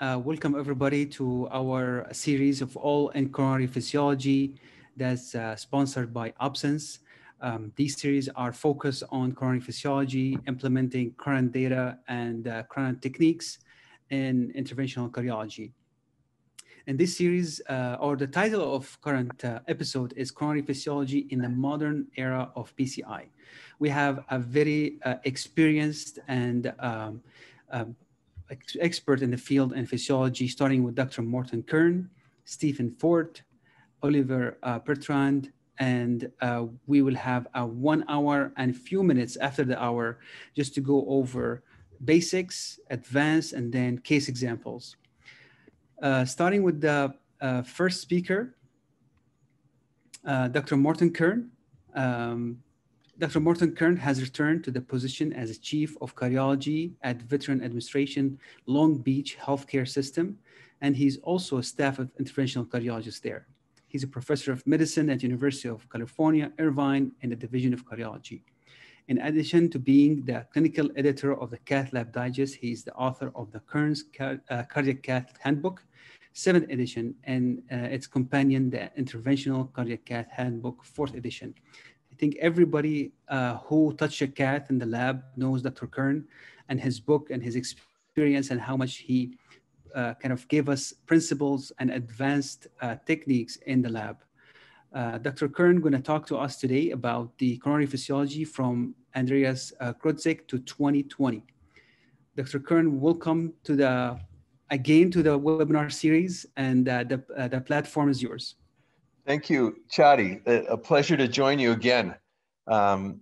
Uh, welcome everybody to our series of all in coronary physiology that's uh, sponsored by Opsens. Um, these series are focused on coronary physiology, implementing current data and uh, current techniques in interventional cardiology. In this series, uh, or the title of current uh, episode is Coronary Physiology in the Modern Era of PCI. We have a very uh, experienced and um, um expert in the field in physiology, starting with Dr. Morton Kern, Stephen Fort, Olivier uh, Bertrand, and uh, we will have a one hour and a few minutes after the hour just to go over basics, advanced, and then case examples. Uh, starting with the uh, first speaker, uh, Dr. Morton Kern. Um, Dr. Morton Kern has returned to the position as Chief of Cardiology at Veteran Administration Long Beach Healthcare System, and he's also a staff of interventional cardiologist there. He's a professor of medicine at University of California, Irvine, in the Division of Cardiology. In addition to being the clinical editor of the Cath Lab Digest, he is the author of the Kern's uh, Cardiac Cath Handbook, seventh edition, and uh, its companion, the Interventional Cardiac Cath Handbook, fourth edition think everybody uh, who touched a cat in the lab knows Dr. Kern and his book and his experience and how much he uh, kind of gave us principles and advanced uh, techniques in the lab. Uh, Dr. Kern going to talk to us today about the coronary physiology from Andreas uh, to 2020. Dr. Kern, welcome to the again to the webinar series, and uh, the, uh, the platform is yours. Thank you, Chadi. A pleasure to join you again. Um,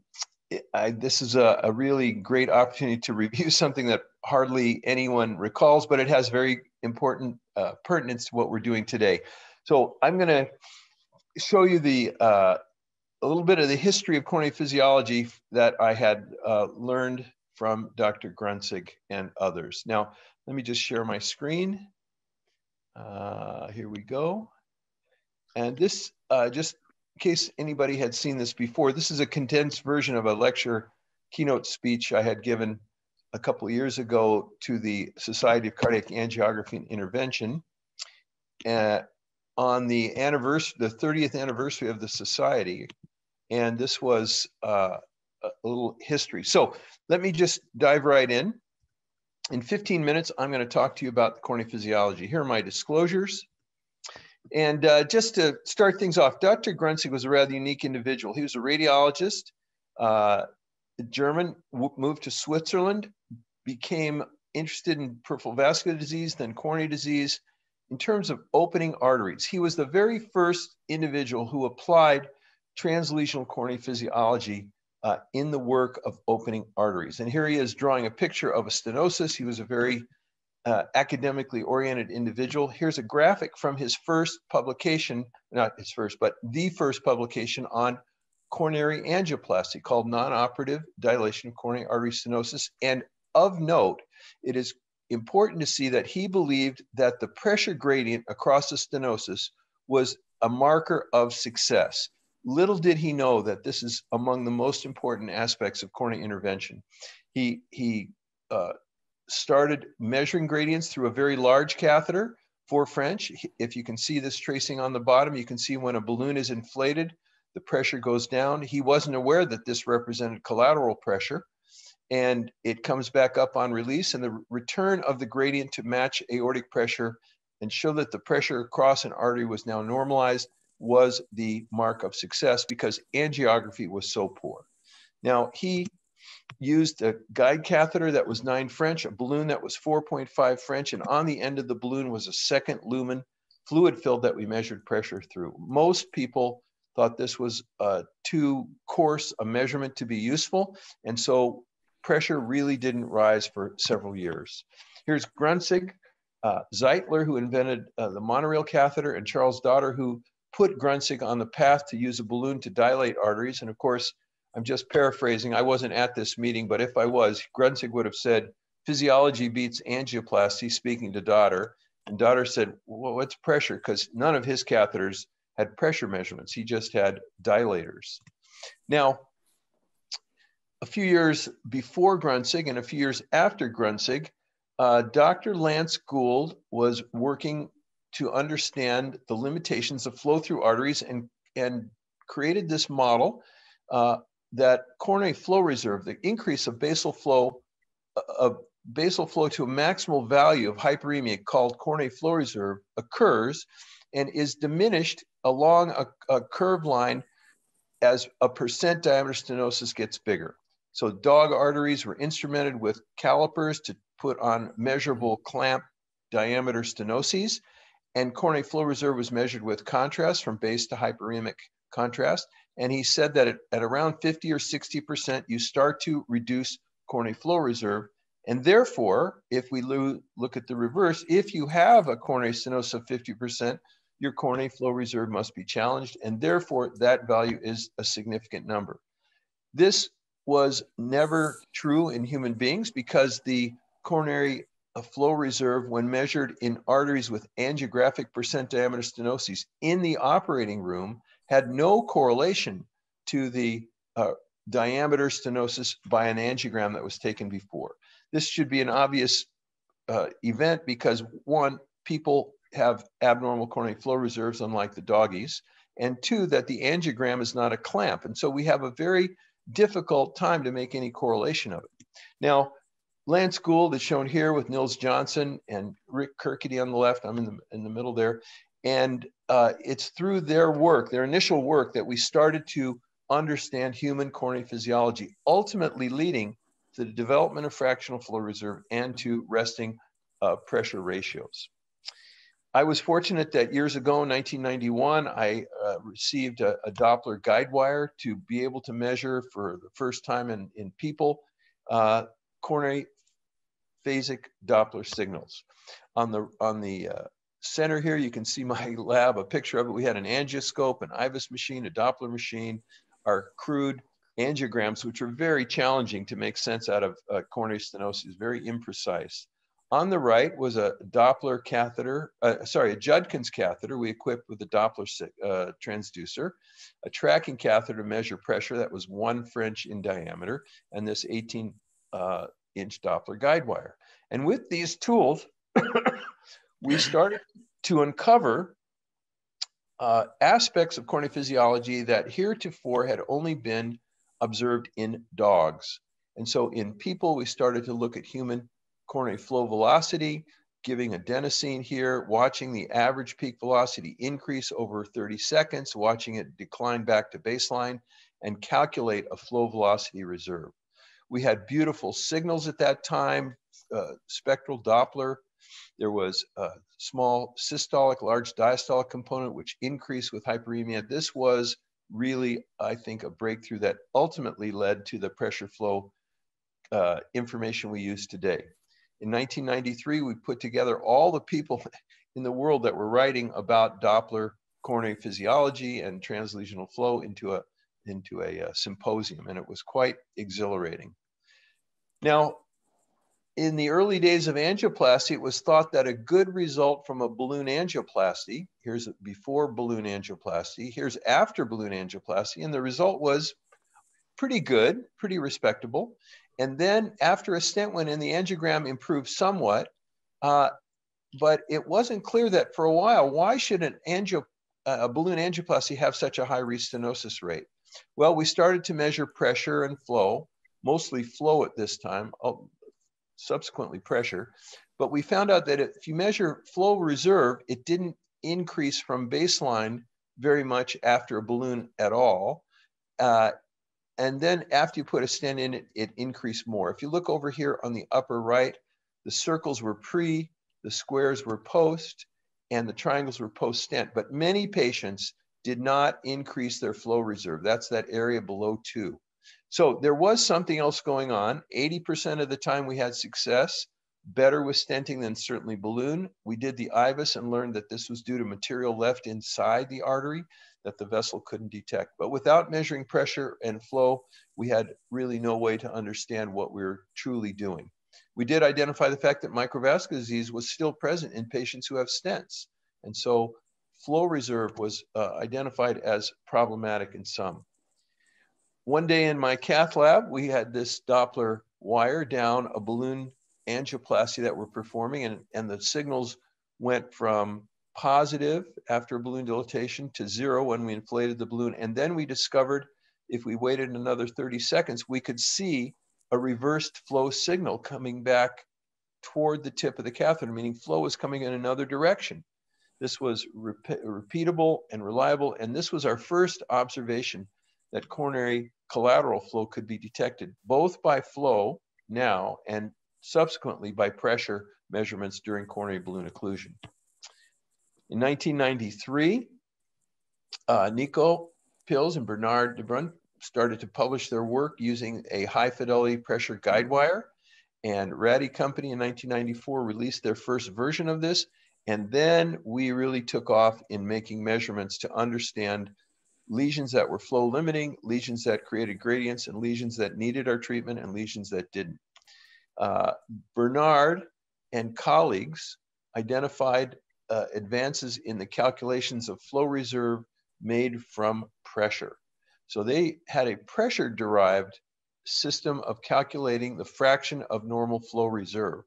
I, this is a, a, really great opportunity to review something that hardly anyone recalls, but it has very important uh, pertinence to what we're doing today. So I'm going to show you the uh, a little bit of the history of coronary physiology that I had uh, learned from Dr. Gruentzig and others. Now, let me just share my screen. Uh, here we go. And this, uh, just in case anybody had seen this before, this is a condensed version of a lecture keynote speech I had given a couple of years ago to the Society of Cardiac Angiography and Intervention uh, on the anniversary, the 30th anniversary of the society. And this was uh, a little history. So let me just dive right in. In 15 minutes, I'm going to talk to you about the coronary physiology. Here are my disclosures. And uh, just to start things off, Dr. Gruentzig was a rather unique individual. He was a radiologist, uh, German, moved to Switzerland, became interested in peripheral vascular disease, then coronary disease. In terms of opening arteries, he was the very first individual who applied translesional coronary physiology uh, in the work of opening arteries. And here he is drawing a picture of a stenosis. He was a very uh, academically oriented individual. Here's a graphic from his first publication, not his first, but the first publication on coronary angioplasty called non-operative dilation of coronary artery stenosis. And of note, it is important to see that he believed that the pressure gradient across the stenosis was a marker of success. Little did he know that this is among the most important aspects of coronary intervention. He, he uh, started measuring gradients through a very large catheter four French. If you can see this tracing on the bottom, you can see when a balloon is inflated, the pressure goes down. He wasn't aware that this represented collateral pressure and it comes back up on release and the return of the gradient to match aortic pressure and show that the pressure across an artery was now normalized was the mark of success because angiography was so poor. Now he used a guide catheter that was 9 French, a balloon that was 4.5 French, and on the end of the balloon was a second lumen fluid filled that we measured pressure through. Most people thought this was uh, too coarse a measurement to be useful, and so pressure really didn't rise for several years. Here's Gruentzig, uh, Zeitler, who invented uh, the monorail catheter, and Charles Dotter, who put Gruentzig on the path to use a balloon to dilate arteries. And of course, I'm just paraphrasing. I wasn't at this meeting, but if I was, Gruentzig would have said, physiology beats angioplasty, speaking to Dotter. And Dotter said, well, what's pressure? Because none of his catheters had pressure measurements. He just had dilators. Now, a few years before Gruentzig and a few years after Gruentzig, uh, Dr. Lance Gould was working to understand the limitations of flow through arteries and, and created this model uh, that coronary flow reserve, the increase of basal flow, uh, of basal flow to a maximal value of hyperemia called coronary flow reserve occurs and is diminished along a, a curved line as a percent diameter stenosis gets bigger. So dog arteries were instrumented with calipers to put on measurable clamp diameter stenoses, and coronary flow reserve was measured with contrast from base to hyperemic contrast. And he said that at, at around 50 or 60%, you start to reduce coronary flow reserve. And therefore, if we lo look at the reverse, if you have a coronary stenosis of 50%, your coronary flow reserve must be challenged. And therefore, that value is a significant number. This was never true in human beings because the coronary uh, flow reserve, when measured in arteries with angiographic percent diameter stenosis in the operating room, had no correlation to the uh, diameter stenosis by an angiogram that was taken before. This should be an obvious uh, event because one, people have abnormal coronary flow reserves, unlike the doggies, and two, that the angiogram is not a clamp. And so we have a very difficult time to make any correlation of it. Now, Lance Gould is shown here with Nils Johnson and Rick Kirkeeide on the left. I'm in the, in the middle there. And uh, it's through their work, their initial work, that we started to understand human coronary physiology, ultimately leading to the development of fractional flow reserve and to resting uh, pressure ratios. I was fortunate that years ago in 1991, I uh, received a, a, Doppler guide wire to be able to measure for the first time in, in people uh, coronary phasic Doppler signals. On the, on the uh, center here, you can see my lab, a picture of it. We had an angioscope, an IVUS machine, a Doppler machine, our crude angiograms, which are very challenging to make sense out of uh, coronary stenosis, very imprecise. On the right was a Doppler catheter, uh, sorry, a Judkins catheter we equipped with a Doppler uh, transducer, a tracking catheter to measure pressure that was one French in diameter, and this 18 uh, inch Doppler guide wire. And with these tools, we started to uncover uh, aspects of coronary physiology that heretofore had only been observed in dogs. And so in people, we started to look at human coronary flow velocity, giving adenosine here, watching the average peak velocity increase over 30 seconds, watching it decline back to baseline, and calculate a flow velocity reserve. We had beautiful signals at that time, uh, spectral Doppler, there was a small systolic, large diastolic component, which increased with hyperemia. This was really, I think, a breakthrough that ultimately led to the pressure flow uh, information we use today. In 1993, we put together all the people in the world that were writing about Doppler coronary physiology and translesional flow into a, into a, a uh, symposium, and it was quite exhilarating. Now, in the early days of angioplasty, it was thought that a good result from a balloon angioplasty, here's before balloon angioplasty, here's after balloon angioplasty, and the result was pretty good, pretty respectable. And then after a stent went in, the angiogram improved somewhat, uh, but it wasn't clear that for a while, why should an angio, uh, a balloon angioplasty have such a high restenosis rate? Well, we started to measure pressure and flow, mostly flow at this time. Subsequently pressure. But we found out that if you measure flow reserve, it didn't increase from baseline very much after a balloon at all. Uh, and then after you put a stent in, it, it increased more. If you look over here on the upper right, the circles were pre, the squares were post, and the triangles were post stent. But many patients did not increase their flow reserve. That's that area below two. So there was something else going on. 80% of the time we had success, better with stenting than certainly balloon. We did the IVUS and learned that this was due to material left inside the artery that the vessel couldn't detect. But without measuring pressure and flow, we had really no way to understand what we were truly doing. We did identify the fact that microvascular disease was still present in patients who have stents. And so flow reserve was uh, identified as problematic in some. One day in my cath lab, we had this Doppler wire down a balloon angioplasty that we're performing, and, and the signals went from positive after balloon dilatation to zero when we inflated the balloon. And then we discovered if we waited another 30 seconds, we could see a reversed flow signal coming back toward the tip of the catheter, meaning flow was coming in another direction. This was rep- repeatable and reliable, and this was our first observation that coronary collateral flow could be detected both by flow now and subsequently by pressure measurements during coronary balloon occlusion. In 1993, uh, Nico Pijls and Bernard De Bruyne started to publish their work using a high fidelity pressure guide wire. And Radi Company in 1994 released their first version of this. And then we really took off in making measurements to understand lesions that were flow limiting, lesions that created gradients, and lesions that needed our treatment, and lesions that didn't. Uh, Bernard and colleagues identified uh, advances in the calculations of flow reserve made from pressure. So they had a pressure derived system of calculating the fraction of normal flow reserve,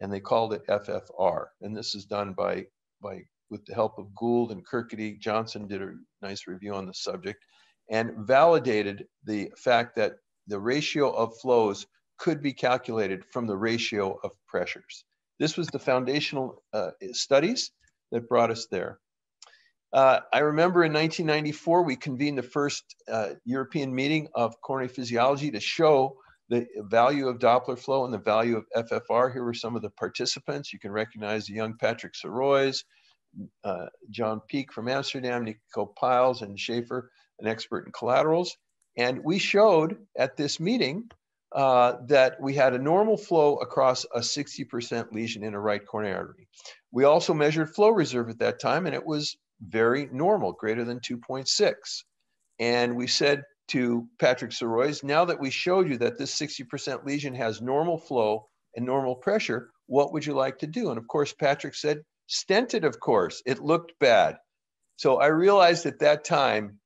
and they called it FFR. And this is done by, by with the help of Gould and Kirkeeide. Johnson did a nice review on the subject and validated the fact that the ratio of flows could be calculated from the ratio of pressures. This was the foundational uh, studies that brought us there. Uh, I remember in 1994, we convened the first uh, European meeting of coronary physiology to show the value of Doppler flow and the value of FFR. Here were some of the participants. You can recognize the young Patrick Serruys, uh, John Piek from Amsterdam, Nico Pijls, and Schaper, an expert in collaterals. And we showed at this meeting uh, that we had a normal flow across a 60% lesion in a right coronary artery. We also measured flow reserve at that time, and it was very normal, greater than 2.6. And we said to Patrick Serruys, now that we showed you that this 60% lesion has normal flow and normal pressure, what would you like to do? And of course, Patrick said, stented, of course. It looked bad. So I realized at that time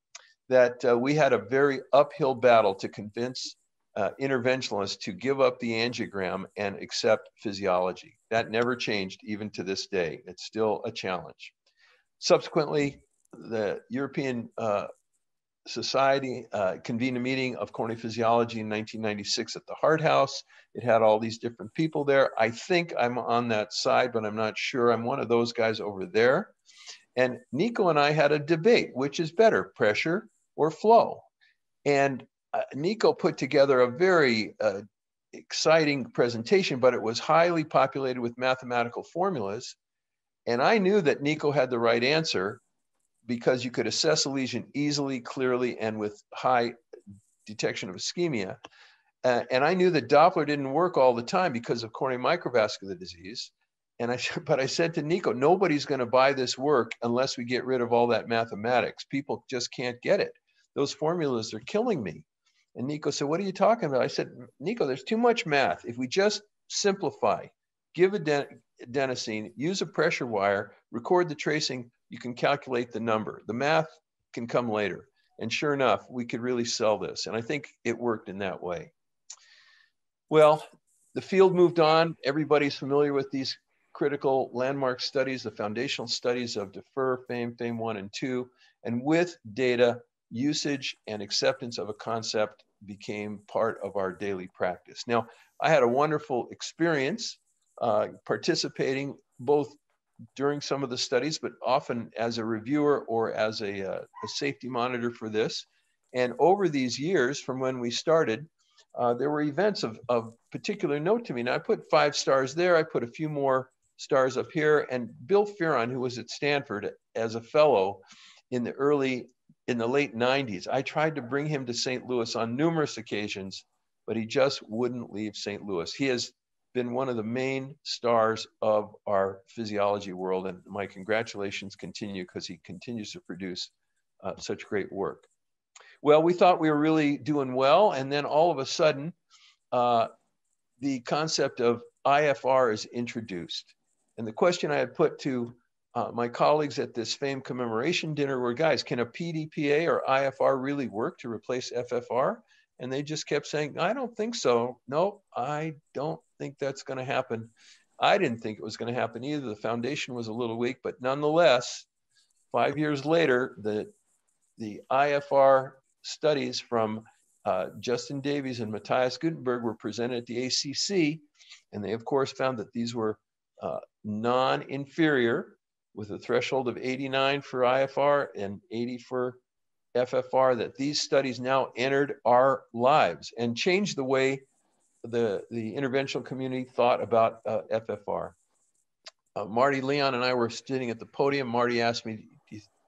that uh, we had a very uphill battle to convince uh, interventionalists to give up the angiogram and accept physiology. That never changed even to this day. It's still a challenge. Subsequently, the European uh, Society uh, convened a meeting of coronary physiology in 1996 at the Heart House. It had all these different people there. I think I'm on that side, but I'm not sure. I'm one of those guys over there. And Nico and I had a debate which is better, pressure or flow? And uh, Nico put together a very uh, exciting presentation, but it was highly populated with mathematical formulas. And I knew that Nico had the right answer because you could assess a lesion easily, clearly, and with high detection of ischemia. Uh, and I knew that Doppler didn't work all the time because of coronary microvascular disease. And I, but I said to Nico, nobody's going to buy this work unless we get rid of all that mathematics. People just can't get it. Those formulas are killing me. And Nico said, What are you talking about? I said, Nico, there's too much math. If we just simplify, give adenosine, use a pressure wire, record the tracing, you can calculate the number. The math can come later. And sure enough, we could really sell this. And I think it worked in that way. Well, the field moved on. Everybody's familiar with these critical landmark studies, the foundational studies of DEFER, FAME, FAME 1 and 2. And with data, usage and acceptance of a concept became part of our daily practice. Now, I had a wonderful experience uh, participating both during some of the studies, but often as a reviewer or as a, uh, a safety monitor for this. And over these years, from when we started, uh, there were events of, of particular note to me. Now, I put five stars there, I put a few more stars up here, and Bill Fearon, who was at Stanford as a fellow in the early in the late 90s. I tried to bring him to St. Louis on numerous occasions, but he just wouldn't leave St. Louis. He has been one of the main stars of our physiology world, and my congratulations continue because he continues to produce uh, such great work. Well, we thought we were really doing well, and then all of a sudden, uh, the concept of IFR is introduced. And the question I had put to uh, my colleagues at this FAME commemoration dinner were guys, can a PDPA or IFR really work to replace FFR? And they just kept saying, I don't think so. No, I don't think that's going to happen. I didn't think it was going to happen either. The foundation was a little weak, but nonetheless, five years later, the, the IFR studies from uh, Justin Davies and Matthias Götberg were presented at the ACC, and they, of course, found that these were uh, non-inferior with a threshold of 89 for IFR and 80 for FFR, that these studies now entered our lives and changed the way the, the interventional community thought about uh, FFR. Uh, Marty Leon and I were sitting at the podium. Marty asked me,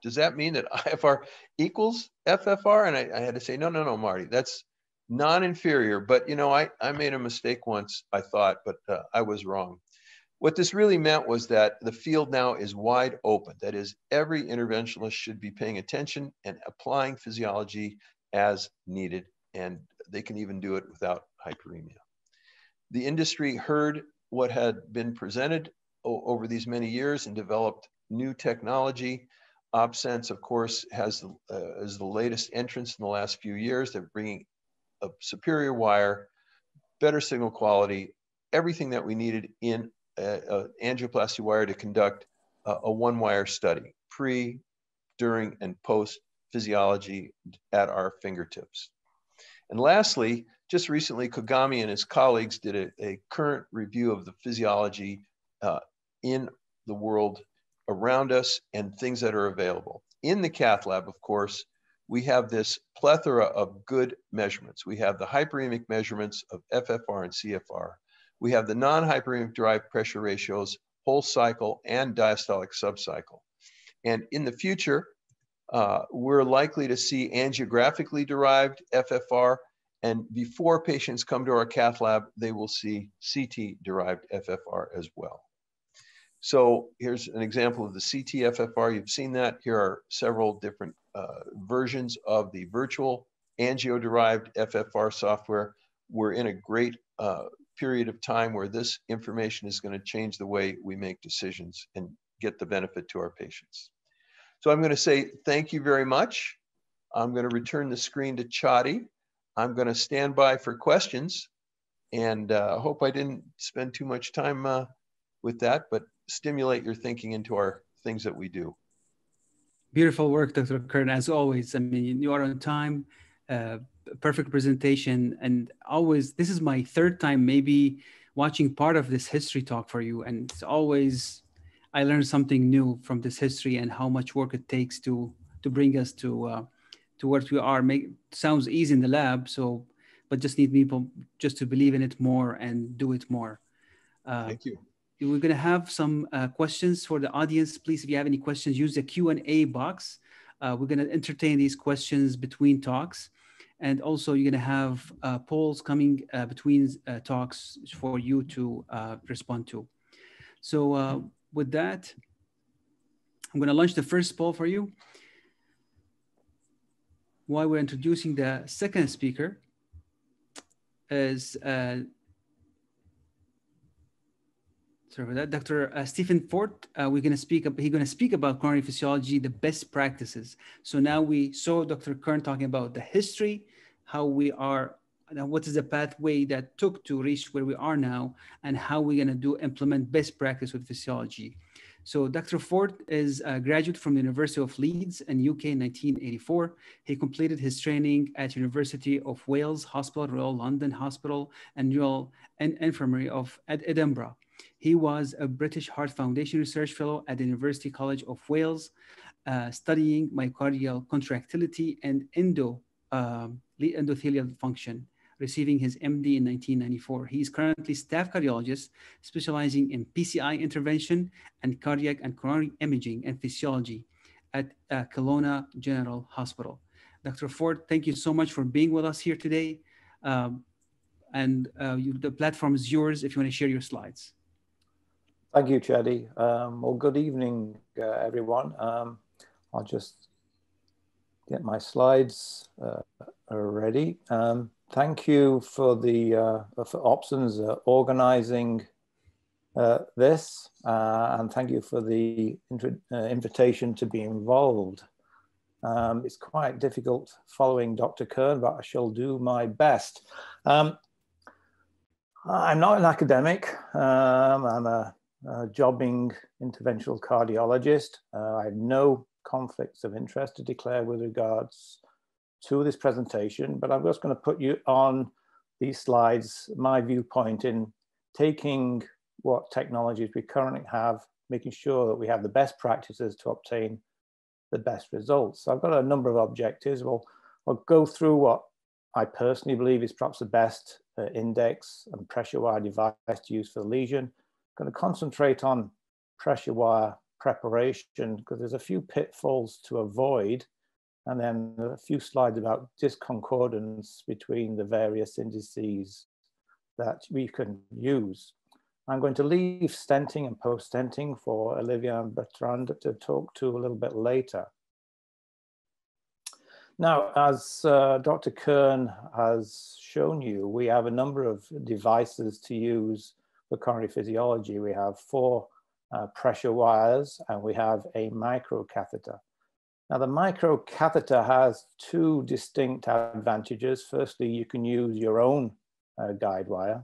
does that mean that IFR equals FFR? And I, I had to say, no, no, no, Marty, that's non-inferior. But you know, I, I made a mistake once, I thought, but uh, I was wrong. What this really meant was that the field now is wide open. That is, every interventionalist should be paying attention and applying physiology as needed. And they can even do it without hyperemia. The industry heard what had been presented over these many years and developed new technology. OpSens, of course, has uh, is the latest entrance in the last few years. They're bringing a superior wire, better signal quality, everything that we needed in a, angioplasty wire to conduct a, a one wire study, pre, during, and post physiology at our fingertips. And lastly, just recently, Kogame and his colleagues did a, a current review of the physiology uh, in the world around us and things that are available. In the cath lab, of course, we have this plethora of good measurements. We have the hyperemic measurements of FFR and CFR. We have the non-hyperemic derived pressure ratios, whole cycle and diastolic subcycle. And in the future, uh, we're likely to see angiographically derived FFR, and before patients come to our cath lab, they will see CT derived FFR as well. So here's an example of the CT FFR. You've seen that. Here are several different uh, versions of the virtual angio derived FFR software. We're in a great uh, period of time where this information is going to change the way we make decisions and get the benefit to our patients. So I'm going to say thank you very much. I'm going to return the screen to Chadi. I'm going to stand by for questions and uh, hope I didn't spend too much time uh, with that, but stimulate your thinking into our things that we do. Beautiful work, Dr. Kern, as always. I mean, you are on time. Uh, perfect presentation and always this is my third time maybe watching part of this history talk for you and it's always i learn something new from this history and how much work it takes to to bring us to uh, to what we are. Make sounds easy in the lab so but just need people just to believe in it more and do it more. Uh, thank you. we're going to have some uh, questions for the audience. Please if you have any questions use the q&a box. Uh, we're going to entertain these questions between talks. And also you're going to have uh, polls coming uh, between uh, talks for you to uh, respond to. So uh, with that, I'm going to launch the first poll for you. While we're introducing the second speaker is uh, sorry for that, Dr. Uh, Stephen Fort. Uh, we're going to speak. Up, he's going to speak about coronary physiology, the best practices. So now we saw Dr. Kern talking about the history, how we are what is the pathway that took to reach where we are now and how we're going to do implement best practice with physiology so dr. Fort is a graduate from the university of leeds in uk in 1984 he completed his training at university of wales hospital royal london hospital and royal infirmary of edinburgh. He was a british heart foundation research fellow at the university college of wales uh, studying myocardial contractility and endo um, endothelial function, receiving his MD in 1994. He is currently staff cardiologist specializing in PCI intervention and cardiac and coronary imaging and physiology at uh, Kelowna General Hospital. Dr. Fort, thank you so much for being with us here today. Um, and uh, you, the platform is yours if you want to share your slides. Thank you, Chadi. Um, well, good evening, uh, everyone. Um, I'll just get my slides uh, ready. Um, thank you for the uh, for OpSens uh, organizing uh, this, uh, and thank you for the uh, invitation to be involved. Um, it's quite difficult following Dr. Kern, but I shall do my best. Um, I'm not an academic. Um, I'm a, a, jobbing interventional cardiologist. Uh, I have no conflicts of interest to declare with regards to this presentation, but I'm just going to put you on these slides, my viewpoint in taking what technologies we currently have, making sure that we have the best practices to obtain the best results. So I've got a number of objectives. We'll, I'll go through what I personally believe is perhaps the best uh, index and pressure wire device to use for the lesion. I'm going to concentrate on pressure wire preparation because there's a few pitfalls to avoid and then a few slides about disconcordance between the various indices that we can use. I'm going to leave stenting and post-stenting for Olivier and Bertrand to talk to a little bit later. Now, as uh, Dr. Kern has shown you, we have a number of devices to use for coronary physiology. We have four uh, pressure wires and we have a microcatheter. Now the microcatheter has two distinct advantages. Firstly, you can use your own uh, guide wire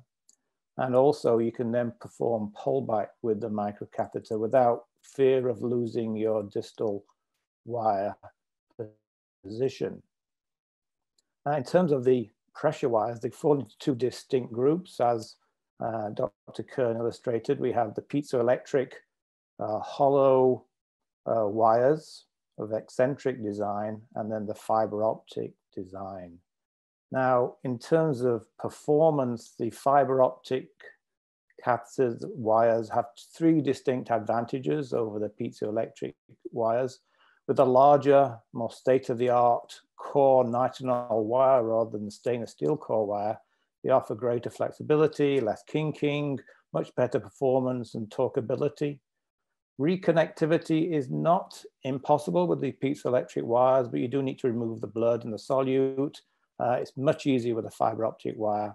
and also you can then perform pullback with the microcatheter without fear of losing your distal wire position. Now, in terms of the pressure wires, they fall into two distinct groups as uh, Dr. Kern illustrated. We have the piezoelectric uh, hollow uh, wires of eccentric design and then the fiber optic design. Now, in terms of performance, the fiber optic catheters wires have three distinct advantages over the piezoelectric wires. With a larger, more state-of-the-art core nitinol wire rather than the stainless steel core wire, they offer greater flexibility, less kinking, much better performance and torqueability. Reconnectivity is not impossible with the piezoelectric wires, but you do need to remove the blood and the solute. Uh, it's much easier with a fiber optic wire.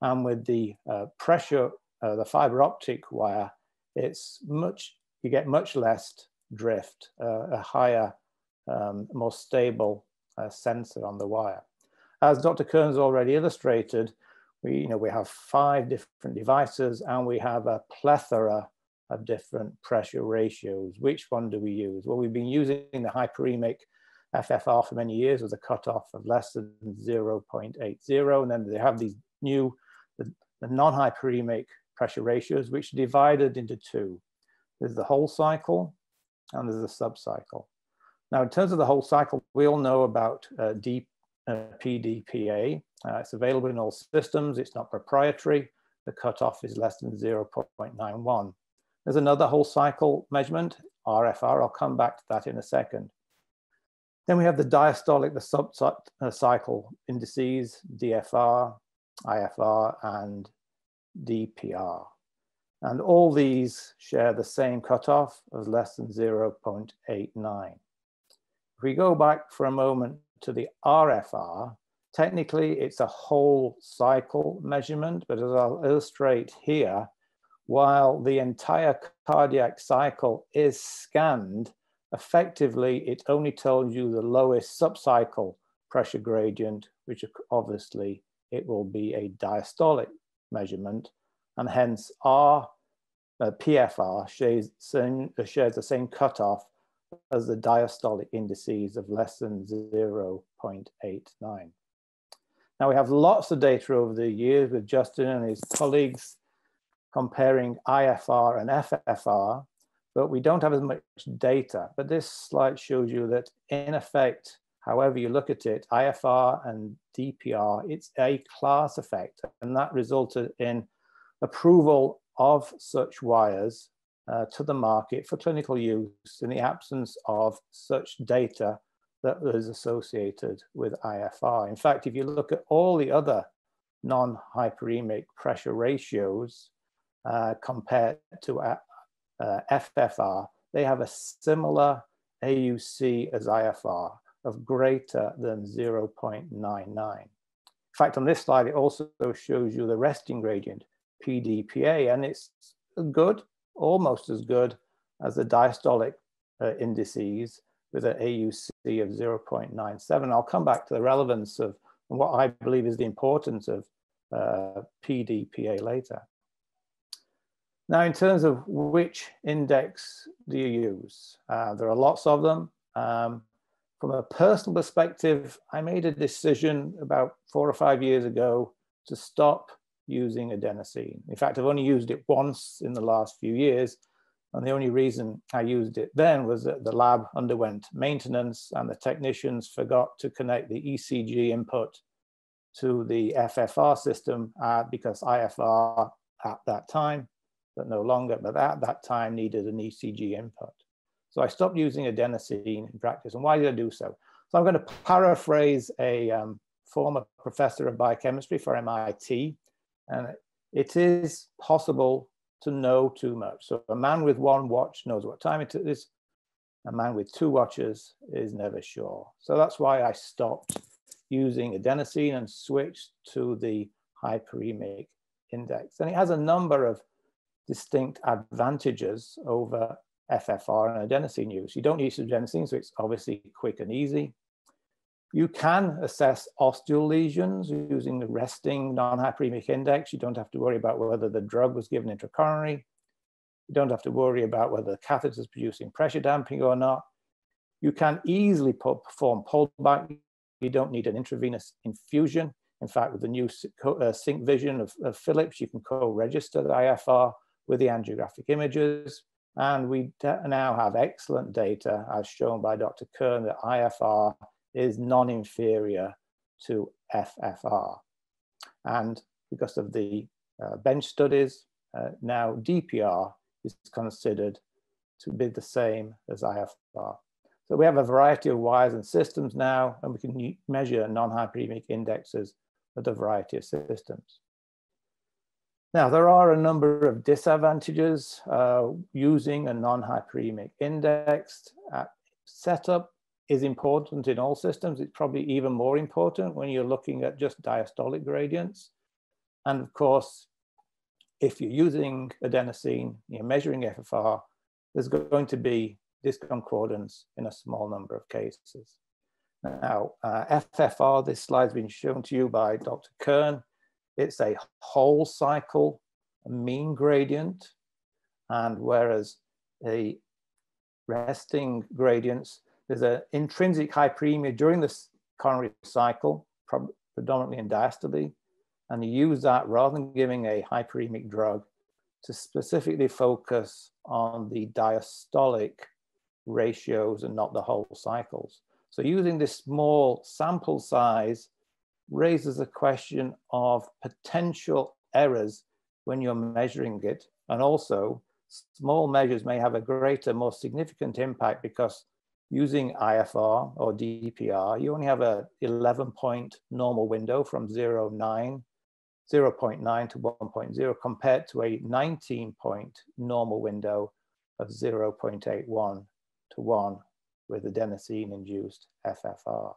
And with the uh, pressure, uh, the fiber optic wire, it's much, you get much less drift, uh, a higher, um, more stable uh, sensor on the wire. As Dr. Kern's already illustrated, we, you know, we have five different devices and we have a plethora of different pressure ratios. Which one do we use? Well, we've been using the hyperemic FFR for many years with a cutoff of less than 0.80. And then they have these new, the, the non-hyperemic pressure ratios, which are divided into two. There's the whole cycle and there's the subcycle. Now, in terms of the whole cycle, we all know about uh, uh, PDPA. Uh, it's available in all systems. It's not proprietary. The cutoff is less than 0.91. There's another whole cycle measurement, RFR. I'll come back to that in a second. Then we have the diastolic, the sub-cycle uh, indices, DFR, IFR, and DPR. And all these share the same cutoff of less than 0.89. If we go back for a moment to the RFR, technically it's a whole cycle measurement, but as I'll illustrate here, while the entire cardiac cycle is scanned, effectively it only tells you the lowest subcycle pressure gradient, which obviously it will be a diastolic measurement, and hence our uh, PFR shares, same, uh, shares the same cutoff as the diastolic indices of less than 0.89. Now we have lots of data over the years with Justin and his colleagues comparing IFR and FFR, but we don't have as much data. But this slide shows you that in effect, however you look at it, IFR and DPR, it's a class effect. And that resulted in approval of such wires uh, to the market for clinical use in the absence of such data that was associated with IFR. In fact, if you look at all the other non-hyperemic pressure ratios, uh, compared to uh, uh FFR, they have a similar AUC as IFR of greater than 0.99. In fact, on this slide, it also shows you the resting gradient, PDPA, and it's good, almost as good as the diastolic uh, indices with an AUC of 0.97. I'll come back to the relevance of what I believe is the importance of uh, PDPA later. Now, in terms of which index do you use? Uh, there are lots of them. Um, from a personal perspective, I made a decision about four or five years ago to stop using adenosine. In fact, I've only used it once in the last few years. And the only reason I used it then was that the lab underwent maintenance and the technicians forgot to connect the ECG input to the FFR system uh, because IFR at that time, but no longer, but at that time needed an ECG input. So I stopped using adenosine in practice. And why did I do so? So I'm going to paraphrase a um, former professor of biochemistry for MIT. And it is possible to know too much. So a man with one watch knows what time it is. A man with two watches is never sure. So that's why I stopped using adenosine and switched to the hyperemic index. And it has a number of distinct advantages over FFR and adenosine use. You don't use adenosine, so it's obviously quick and easy. You can assess ostial lesions using the resting non-hyperemic index. You don't have to worry about whether the drug was given intracoronary. You don't have to worry about whether the catheter is producing pressure damping or not. You can easily perform pullback. You don't need an intravenous infusion. In fact, with the new uh, SyncVision of, of Philips, you can co-register the IFR with the angiographic images. And we now have excellent data, as shown by Dr. Kern, that IFR is non-inferior to FFR. And because of the uh, bench studies, uh, now DPR is considered to be the same as IFR. So we have a variety of wires and systems now, and we can measure non-hyperemic indexes with a variety of systems. Now, there are a number of disadvantages uh, using a non-hyperemic index. Uh, setup is important in all systems. It's probably even more important when you're looking at just diastolic gradients. And of course, if you're using adenosine, you're measuring FFR, there's going to be disconcordance in a small number of cases. Now, uh, FFR, this slide's been shown to you by Dr. Kern. It's a whole cycle mean gradient. And whereas the resting gradients there's an intrinsic hyperemia during the coronary cycle, predominantly in diastole, and you use that rather than giving a hyperemic drug to specifically focus on the diastolic ratios and not the whole cycles. So using this small sample size raises a question of potential errors when you're measuring it. And also small measures may have a greater, more significant impact because using IFR or DPR, you only have a 11 point normal window from 0, 9, 0 0.9 to 1.0 compared to a 19 point normal window of 0.81 to 1 with adenosine induced FFR.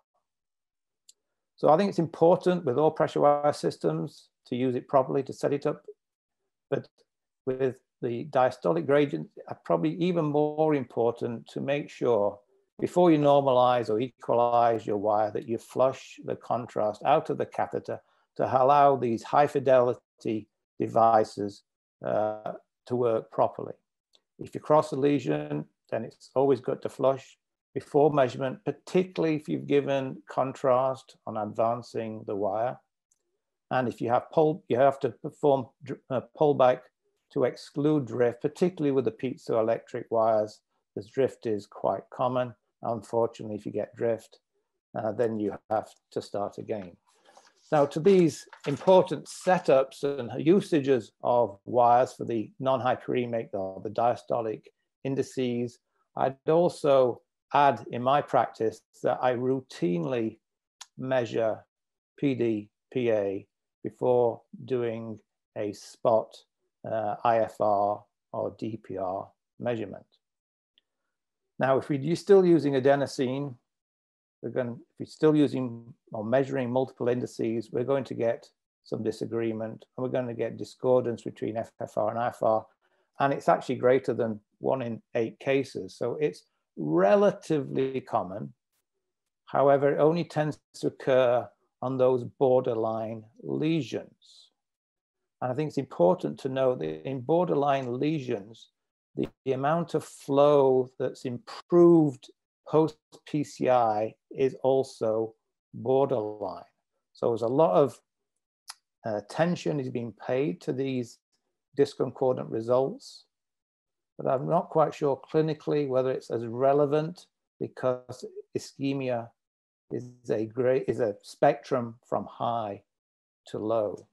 So I think it's important with all pressure wire systems to use it properly to set it up. But with the diastolic gradient, probably even more important to make sure before you normalize or equalize your wire that you flush the contrast out of the catheter to allow these high fidelity devices uh, to work properly. If you cross a lesion, then it's always good to flush before measurement, particularly if you've given contrast on advancing the wire. And if you have pull, you have to perform uh, pullback to exclude drift, particularly with the piezoelectric wires, as drift is quite common. Unfortunately, if you get drift, uh, then you have to start again. Now to these important setups and usages of wires for the non-hyperemic or the diastolic indices, I'd also add in my practice that I routinely measure PDPA before doing a spot uh, IFR or DPR measurement. Now, if we're still using adenosine, we're going, if we're still using or measuring multiple indices, we're going to get some disagreement and we're going to get discordance between FFR and IFR. And it's actually greater than one in eight cases. So it's relatively common. However, it only tends to occur on those borderline lesions. And I think it's important to know that in borderline lesions, the, the amount of flow that's improved post PCI is also borderline. So there's a lot of uh, attention is being paid to these disconcordant results, but I'm not quite sure clinically whether it's as relevant because ischemia is a great is a spectrum from high to low.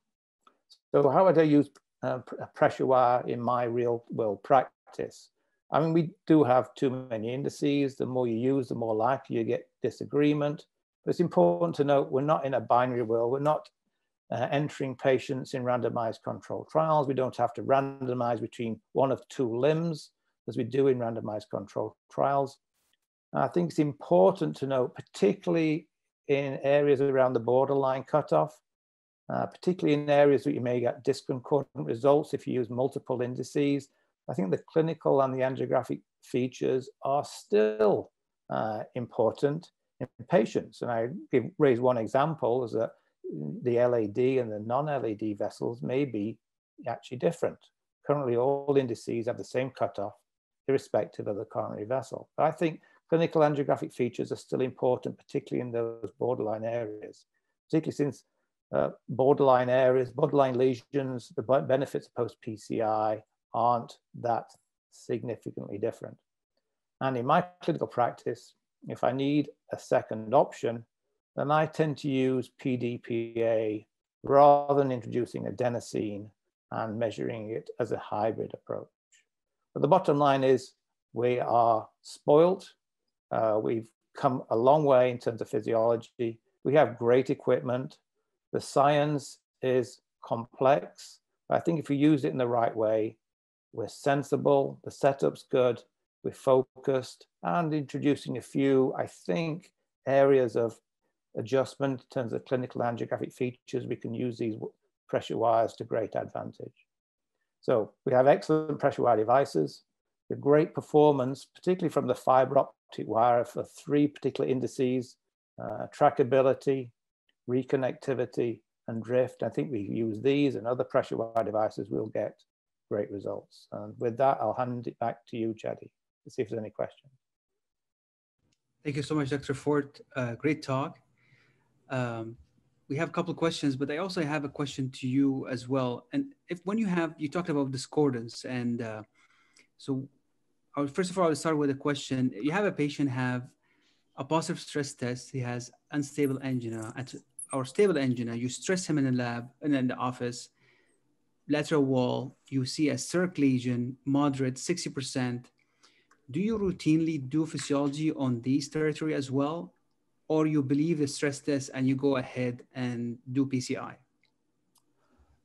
So how would I use uh, pressure wire in my real world practice? I mean, we do have too many indices. The more you use, the more likely you get disagreement. But it's important to note we're not in a binary world. We're not uh, entering patients in randomized controlled trials. We don't have to randomize between one of two limbs as we do in randomized controlled trials. I think it's important to note, particularly in areas around the borderline cutoff, uh, particularly in areas that you may get discordant results if you use multiple indices. I think the clinical and the angiographic features are still uh, important in patients. And I give, raise one example is that the LAD and the non-LAD vessels may be actually different. Currently, all indices have the same cutoff, irrespective of the coronary vessel. But I think clinical angiographic features are still important, particularly in those borderline areas, particularly since uh, borderline areas, borderline lesions, the benefits of post-PCI aren't that significantly different. And in my clinical practice, if I need a second option, then I tend to use PDPA rather than introducing adenosine and measuring it as a hybrid approach. But the bottom line is we are spoilt uh, we've come a long way in terms of physiology. We have great equipment. The science is complex. I think if we use it in the right way, we're sensible, the setup's good, we're focused, and introducing a few, I think, areas of adjustment in terms of clinical angiographic features, we can use these pressure wires to great advantage. So we have excellent pressure wire devices, with great performance, particularly from the fiber optic wire for three particular indices, uh, trackability, reconnectivity, and drift. I think we use these and other pressure wire devices, we'll get great results. And with that, I'll hand it back to you, Chadi, to see if there's any questions. Thank you so much, Dr. Fort. Uh, great talk. Um, we have a couple of questions, but I also have a question to you as well. And if when you have, you talked about discordance, and uh, so first of all, I'll start with a question. You have a patient have a positive stress test. He has unstable angina at our stable angina. You stress him in the lab and in the office, lateral wall. You see a circ lesion, moderate, 60%. Do you routinely do physiology on these territory as well? Or you believe the stress test and you go ahead and do PCI?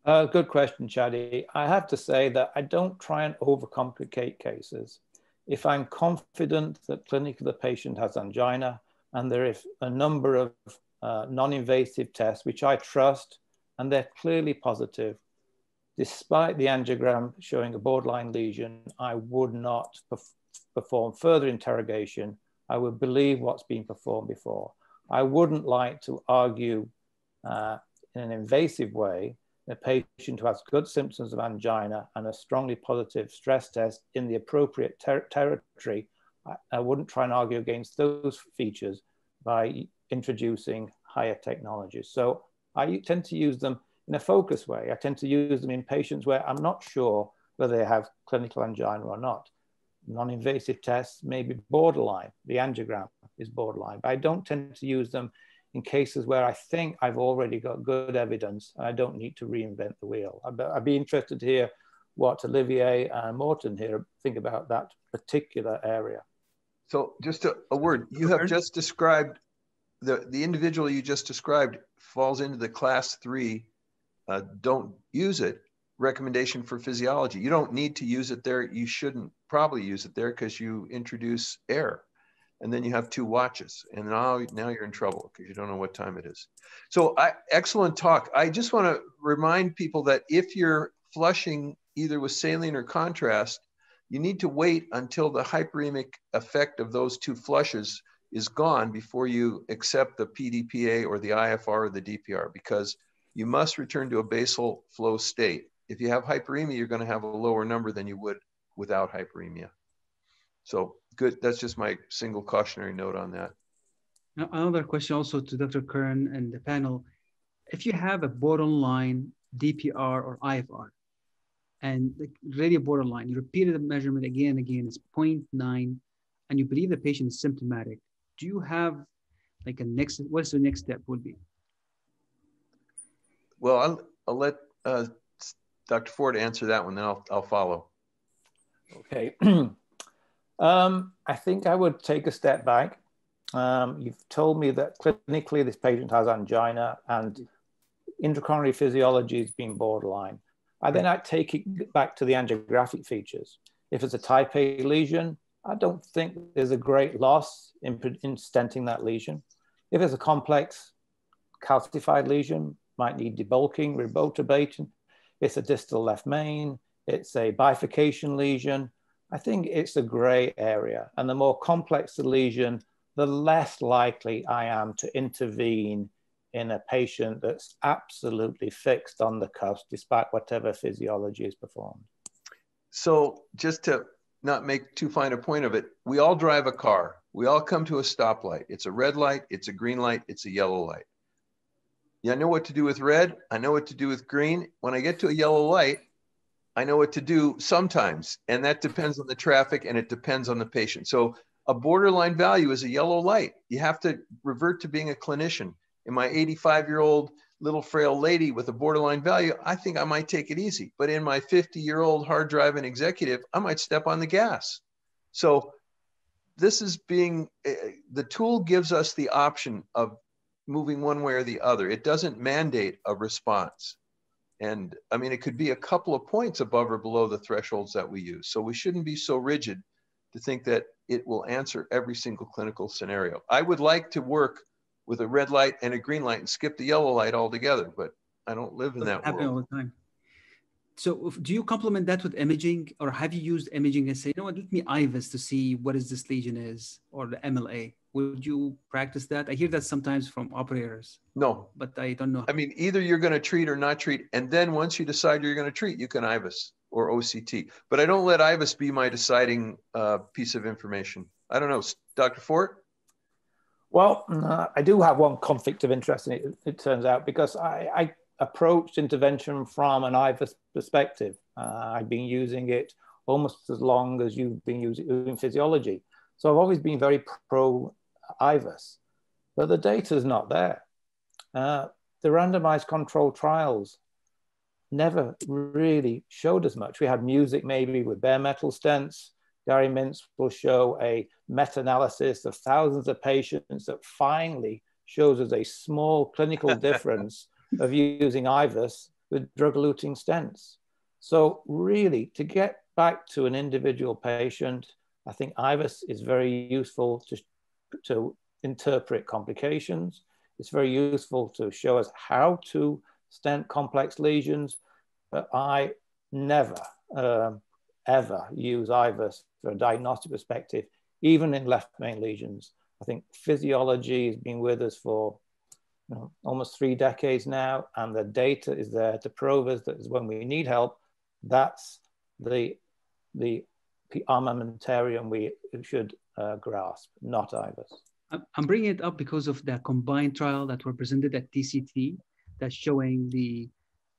Uh, good question, Chadi. I have to say that I don't try and overcomplicate cases. If I'm confident that clinically the patient has angina and there is a number of uh, non-invasive tests which I trust and they're clearly positive, despite the angiogram showing a borderline lesion, I would not perf perform further interrogation. I would believe what's been performed before. I wouldn't like to argue uh, in an invasive way a patient who has good symptoms of angina and a strongly positive stress test in the appropriate ter territory, I, I, wouldn't try and argue against those features by introducing higher technologies. So I tend to use them in a focused way. I tend to use them in patients where I'm not sure whether they have clinical angina or not. Non-invasive tests may be borderline. The angiogram is borderline, but I don't tend to use them in cases where I think I've already got good evidence and I don't need to reinvent the wheel. I'd, I'd be interested to hear what Olivier and Morton here think about that particular area. So just a, a word, you have just described, the, the individual you just described falls into the class three, uh, don't use it recommendation for physiology. You don't need to use it there. You shouldn't probably use it there because you introduce air and then you have two watches and now now you're in trouble because you don't know what time it is so I, excellent talk i just want to remind people that if you're flushing either with saline or contrast you need to wait until the hyperemic effect of those two flushes is gone before you accept the PDPA or the IFR or the DPR because you must return to a basal flow state. If you have hyperemia, you're going to have a lower number than you would without hyperemia. So good. That's just my single cautionary note on that. Now, another question also to Dr. Kern and the panel. If you have a borderline DPR or IFR, and really borderline, you repeated the measurement again and again, it's 0.9, and you believe the patient is symptomatic, do you have like a next, what's the next step would be? Well, I'll, I'll let uh, Dr. Fort answer that one, then I'll, I'll follow. Okay. um, I think I would take a step back. Um, you've told me that clinically this patient has angina and intracoronary physiology has been borderline. I then I take it back to the angiographic features. If it's a type A lesion, I don't think there's a great loss in, in stenting that lesion. If it's a complex calcified lesion, might need debulking, rotablating. It's a distal left main, it's a bifurcation lesion. I think it's a gray area. And the more complex the lesion, the less likely I am to intervene in a patient that's absolutely fixed on the cusp, despite whatever physiology is performed. So, just to not make too fine a point of it, we all drive a car. We all come to a stoplight. It's a red light, it's a green light, it's a yellow light. I know what to do with red. I know what to do with green. When I get to a yellow light, I know what to do sometimes. And that depends on the traffic and it depends on the patient. So a borderline value is a yellow light. You have to revert to being a clinician. In my 85 year old little frail lady with a borderline value, I think I might take it easy. But in my 50 year old hard driving executive, I might step on the gas. So this is being uh, the tool gives us the option of moving one way or the other. It doesn't mandate a response. And I mean, it could be a couple of points above or below the thresholds that we use. So we shouldn't be so rigid to think that it will answer every single clinical scenario. I would like to work with a red light and a green light and skip the yellow light altogether, but I don't live in that happen world. all the time. So do you complement that with imaging or have you used imaging and say, you know what, let me IVUS to see what is this lesion is or the MLA? Would you practice that? I hear that sometimes from operators. No. But I don't know. I mean, either you're going to treat or not treat. And then once you decide you're going to treat, you can IVUS or OCT. But I don't let IVUS be my deciding uh, piece of information. I don't know. Dr. Fort? Well, uh, I do have one conflict of interest, in it, it turns out, because I, I, approached intervention from an IVUS perspective. Uh, I've been using it almost as long as you've been using us in physiology. So I've always been very pro IVUS, but the data is not there. Uh, the randomized controlled trials never really showed as much. We had music maybe with bare metal stents. Gary Mintz will show a meta-analysis of thousands of patients that finally shows us a small clinical difference of using IVUS with drug-eluting stents. So really, to get back to an individual patient, I think IVUS is very useful to, to interpret complications. It's very useful to show us how to stent complex lesions, but I never, um, ever use IVUS for a diagnostic perspective, even in left main lesions. I think physiology has been with us for you know, almost three decades now, and the data is there to prove us that when we need help, that's the, the armamentarium we should uh, grasp, not IVUS. I'm bringing it up because of the combined trial that were presented at TCT that's showing the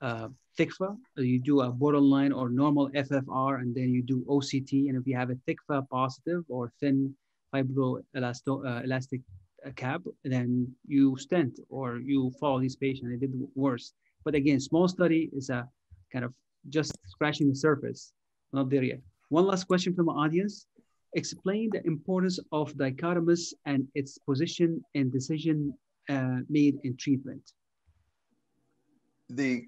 uh, TICFA. You do a borderline or normal FFR, and then you do OCT. And if you have a TICFA positive or thin fibroelastic uh, cap, then you stent or you follow this patient. It did worse. But again, small study is a kind of just scratching the surface, not there yet. One last question from the audience. Explain the importance of dichotomous and its position and decision uh, made in treatment. The,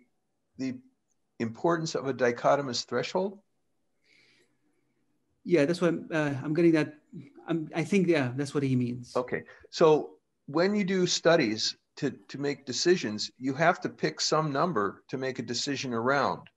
the importance of a dichotomous threshold? Yeah, that's what I'm, uh, I'm getting that. I'm, I think, yeah, that's what he means. Okay. So when you do studies to, to make decisions, you have to pick some number to make a decision around.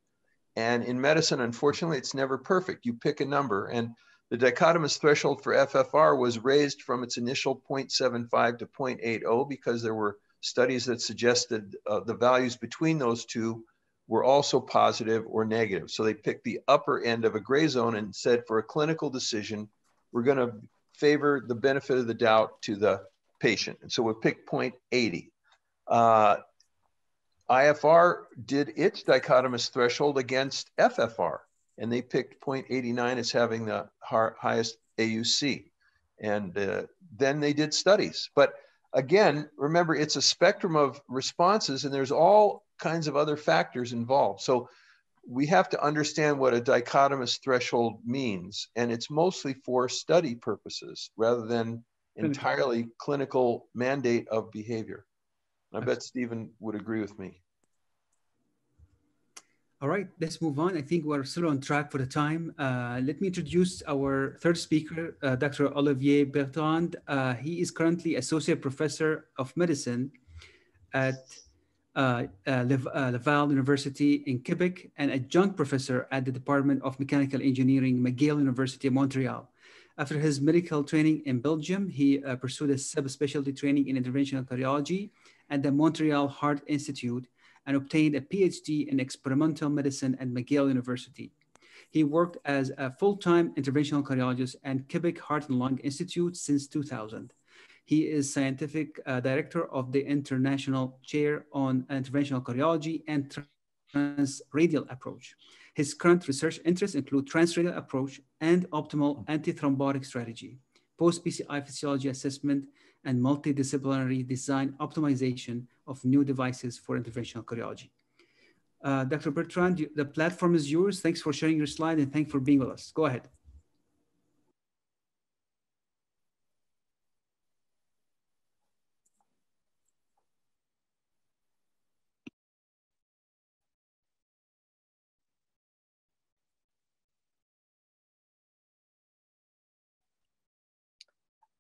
And in medicine, unfortunately, it's never perfect. You pick a number. And the dichotomous threshold for FFR was raised from its initial 0.75 to 0.80 because there were studies that suggested uh, the values between those two were also positive or negative. So they picked the upper end of a gray zone and said for a clinical decision, we're going to favor the benefit of the doubt to the patient. And so we picked 0.80. Uh, IFR did its dichotomous threshold against FFR, and they picked 0.89 as having the highest AUC. And uh, then they did studies. But again, remember, it's a spectrum of responses, and there's all kinds of other factors involved. So we have to understand what a dichotomous threshold means, and it's mostly for study purposes rather than entirely clinical mandate of behavior. I bet Stephen would agree with me. All right, let's move on. I think we're still on track for the time. Uh, let me introduce our third speaker, uh, Dr. Olivier Bertrand. Uh, he is currently Associate Professor of Medicine at uh, uh, uh, Laval University in Quebec and adjunct professor at the Department of Mechanical Engineering, McGill University, Montreal. After his medical training in Belgium, he pursued a subspecialty training in interventional cardiology at the Montreal Heart Institute and obtained a PhD in experimental medicine at McGill University. He worked as a full-time interventional cardiologist at Quebec Heart and Lung Institute since 2000. He is scientific uh, director of the International Chair on Interventional Cardiology and Transradial Approach. His current research interests include transradial approach and optimal antithrombotic strategy, post-PCI physiology assessment, and multidisciplinary design optimization of new devices for interventional cardiology. Uh, Dr. Bertrand, the platform is yours. Thanks for sharing your slide and thanks for being with us. Go ahead.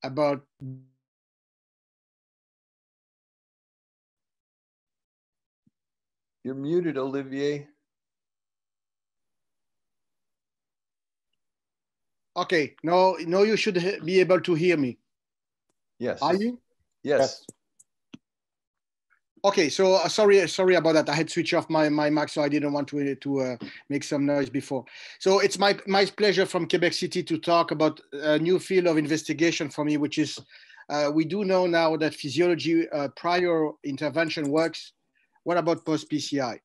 about You're muted, Olivier. Okay, no, no, you should be able to hear me. Yes. Are you? Yes. yes. Okay, so uh, sorry, sorry about that. I had switched off my, my mic, so I didn't want to to uh, make some noise before. So it's my my pleasure from Quebec City to talk about a new field of investigation for me, which is uh, we do know now that physiology uh, prior intervention works what about post-PCI?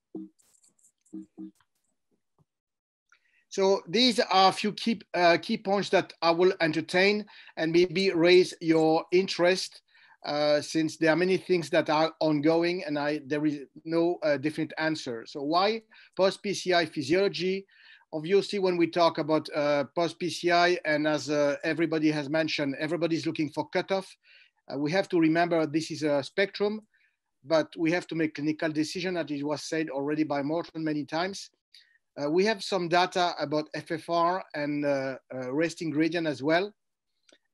So these are a few key, uh, key points that I will entertain and maybe raise your interest uh, since there are many things that are ongoing and I, there is no uh, definite answer. So why post-PCI physiology? Obviously, when we talk about uh, post-PCI and as uh, everybody has mentioned, everybody's looking for cutoff. Uh, we have to remember this is a spectrum but we have to make clinical decision as it was said already by Morton many times. Uh, we have some data about FFR and uh, uh, resting gradient as well.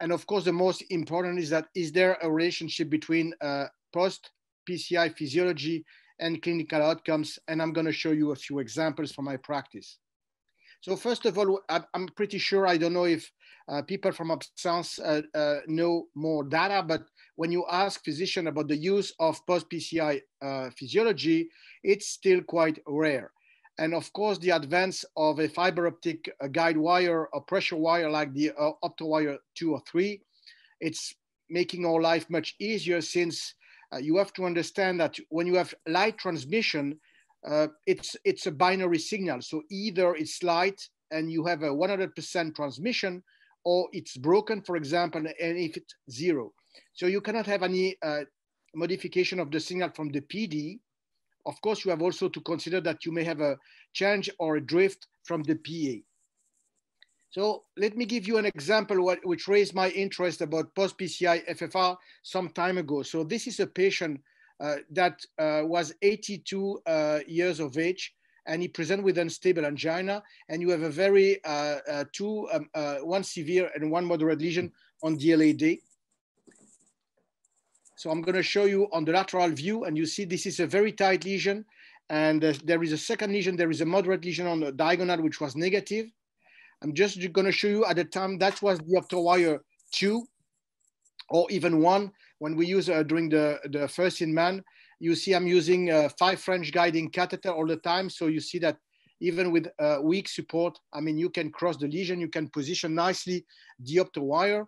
And of course, the most important is that is there a relationship between uh, post PCI physiology and clinical outcomes? And I'm gonna show you a few examples from my practice. So first of all, I'm pretty sure, I don't know if uh, people from OpSens uh, know more data, but when you ask physician about the use of post-PCI uh, physiology, it's still quite rare. And of course, the advance of a fiber optic guide wire or pressure wire like the uh, OptoWire 2 or 3, it's making our life much easier since uh, you have to understand that when you have light transmission, uh, it's, it's a binary signal. So either it's light and you have a 100% transmission or it's broken, for example, and if it's zero. So you cannot have any uh, modification of the signal from the PD. Of course, you have also to consider that you may have a change or a drift from the PA. So let me give you an example what, which raised my interest about post-PCI FFR some time ago. So this is a patient uh, that uh, was 82 uh, years of age and he present with unstable angina and you have a very uh, uh, two, um, one severe and one moderate lesion on the LAD. So I'm gonna show you on the lateral view and you see this is a very tight lesion and there is a second lesion, there is a moderate lesion on the diagonal which was negative. I'm just going to show you at the time that was the Optowire 2 or even 1 when we use uh, during the, the first in man. You see I'm using a five French guiding catheter all the time. So you see that even with uh, weak support, I mean, you can cross the lesion, you can position nicely the wire.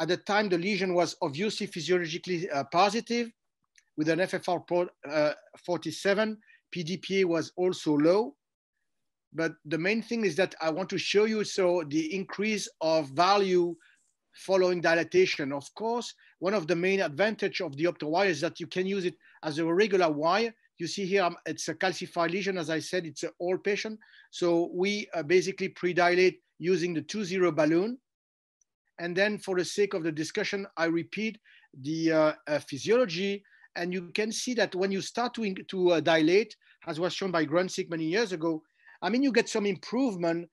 At the time, the lesion was obviously physiologically uh, positive with an FFR port, uh, 47. PDPA was also low. But the main thing is that I want to show you so the increase of value following dilatation. Of course, one of the main advantage of the wire is that you can use it as a regular wire. You see here, um, it's a calcified lesion. As I said, it's an old patient. So we uh, basically pre-dilate using the 2-0 balloon. And then for the sake of the discussion, I repeat the uh, uh, physiology. And you can see that when you start to, to uh, dilate, as was shown by Gruentzig many years ago, I mean, you get some improvement,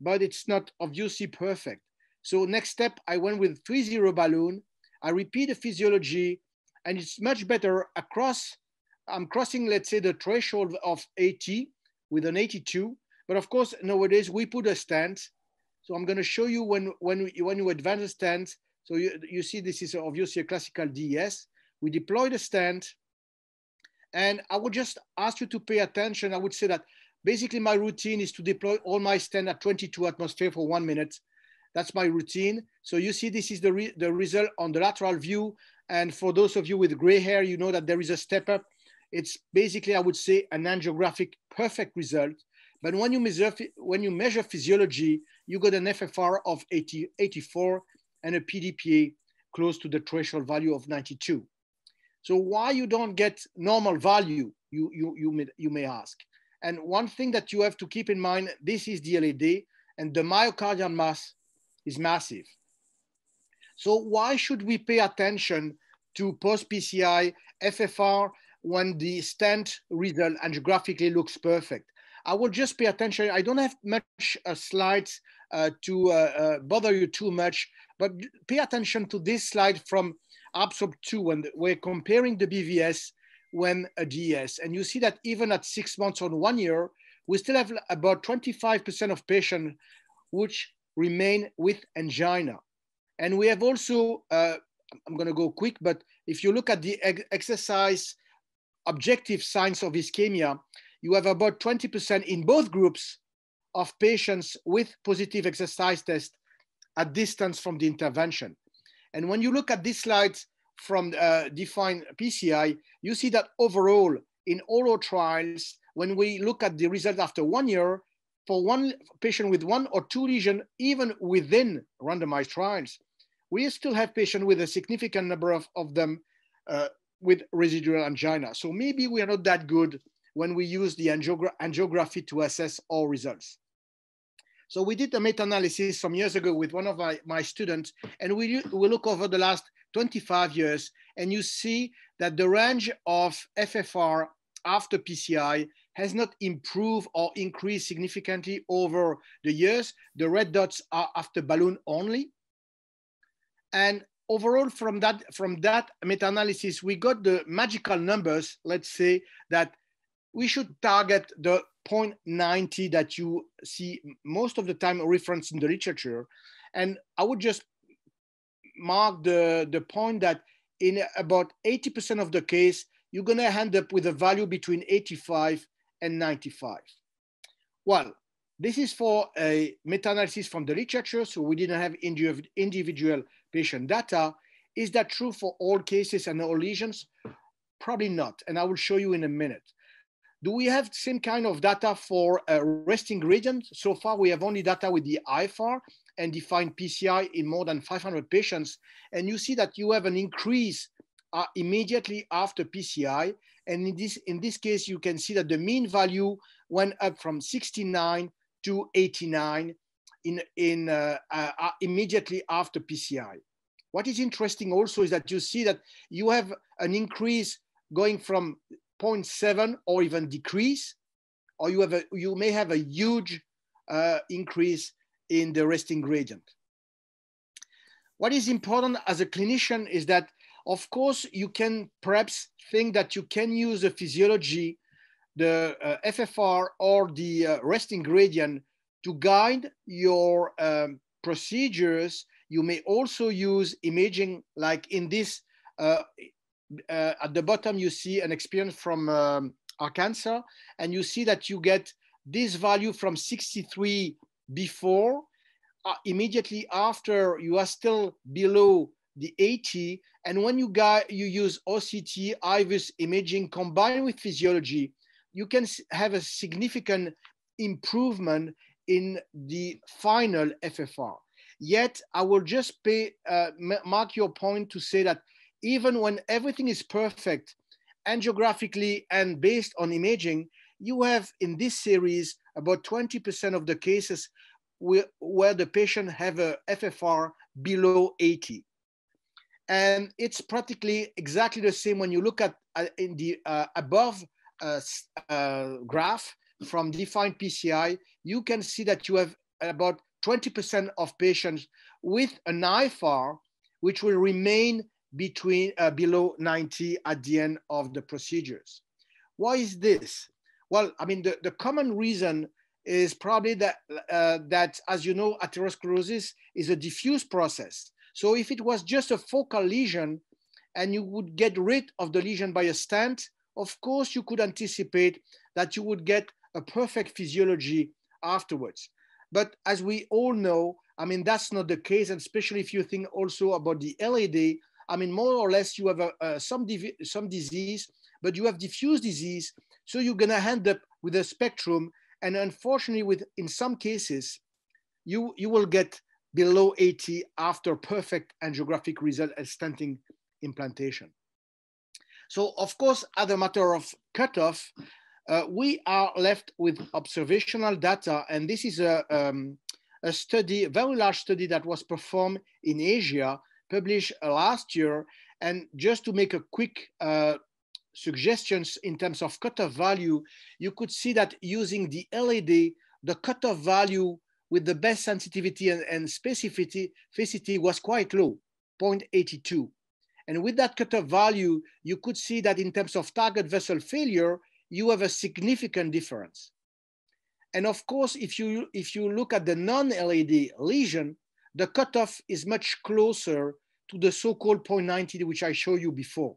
but it's not obviously perfect. So next step, I went with 3-0 balloon. I repeat the physiology, and it's much better across. I'm crossing, let's say, the threshold of 80 with an 82. But of course, nowadays we put a stent. So I'm going to show you when, when, when you advance the stent. So you, you see this is obviously a classical DES. We deploy the stent. And I would just ask you to pay attention. I would say that Basically, my routine is to deploy all my stand at 22 atmosphere for one minute. That's my routine. So you see, this is the, re the result on the lateral view. And for those of you with gray hair, you know that there is a step up. It's basically, I would say, an angiographic perfect result. But when you measure, when you measure physiology, you got an FFR of 80, 84 and a PDPA close to the threshold value of 92. So why you don't get normal value, you, you, you, may, you may ask. And one thing that you have to keep in mind, this is the LAD and the myocardial mass is massive. So why should we pay attention to post-PCI FFR when the stent result angiographically looks perfect? I will just pay attention. I don't have much uh, slides uh, to uh, uh bother you too much, but pay attention to this slide from ABSORB 2 when we're comparing the BVS when a DES. And you see that even at six months or one year, we still have about 25% of patients which remain with angina. And we have also, uh, I'm gonna go quick, but if you look at the ex exercise objective signs of ischemia, you have about 20% in both groups of patients with positive exercise test at distance from the intervention. And when you look at these slides, from uh, defined PCI, you see that overall in all our trials, when we look at the result after one year, for one patient with one or two lesion, even within randomized trials, we still have patients with a significant number of, of them uh, with residual angina. So maybe we are not that good when we use the angiogra angiography to assess our results. So we did a meta-analysis some years ago with one of my, my students, and we, we look over the last 25 years, and you see that the range of FFR after PCI has not improved or increased significantly over the years. The red dots are after balloon only. And overall from that, from that meta-analysis, we got the magical numbers, let's say that we should target the 0.90 that you see most of the time referenced in the literature. And I would just mark the, the point that in about 80% of the case, you're gonna end up with a value between 85 and 95. Well, this is for a meta-analysis from the literature, so we didn't have individual patient data. Is that true for all cases and all lesions? Probably not, and I will show you in a minute. Do we have same kind of data for a resting gradient? So far, we have only data with the IFR, and define PCI in more than 500 patients. And you see that you have an increase uh, immediately after PCI. And in this, in this case, you can see that the mean value went up from 69 to 89 in, in, uh, uh, uh immediately after PCI. What is interesting also is that you see that you have an increase going from 0.7 or even decrease, or you, have a, you may have a huge uh, increase in the resting gradient. What is important as a clinician is that, of course, you can perhaps think that you can use the physiology, the uh, FFR or the uh, resting gradient to guide your um, procedures, you may also use imaging like in this, uh, uh, at the bottom you see an experience from um, Arkansas, and you see that you get this value from 63 before, uh, immediately after you are still below the 80, and when you, got, you use OCT, IVUS imaging combined with physiology, you can have a significant improvement in the final FFR. Yet I will just pay, uh, mark your point to say that even when everything is perfect, angiographically and based on imaging, you have in this series about 20% of the cases where, where the patient have a FFR below 80. And it's practically exactly the same when you look at uh, in the uh, above uh, uh graph from defined PCI, you can see that you have about 20% of patients with an IFR, which will remain between uh, below 90 at the end of the procedures. Why is this? Well, I mean, the, the common reason is probably that, uh, that, as you know, atherosclerosis is a diffuse process. So if it was just a focal lesion and you would get rid of the lesion by a stent, of course, you could anticipate that you would get a perfect physiology afterwards. But as we all know, I mean, that's not the case, and especially if you think also about the LAD, I mean, more or less you have a, some, some disease, but you have diffuse disease, so you're gonna end up with a spectrum, and unfortunately, with in some cases, you, you will get below 80 after perfect angiographic result and stenting implantation. So of course, as a matter of cutoff, uh, we are left with observational data, and this is a, um, a study, a very large study that was performed in Asia, published uh, last year. And just to make a quick uh, suggestions in terms of cutoff value, you could see that using the LAD, the cutoff value with the best sensitivity and, and specificity was quite low, 0.82. And with that cutoff value, you could see that in terms of target vessel failure, you have a significant difference. And of course, if you, if you look at the non-LAD lesion, the cutoff is much closer to the so-called 0.90, which I showed you before.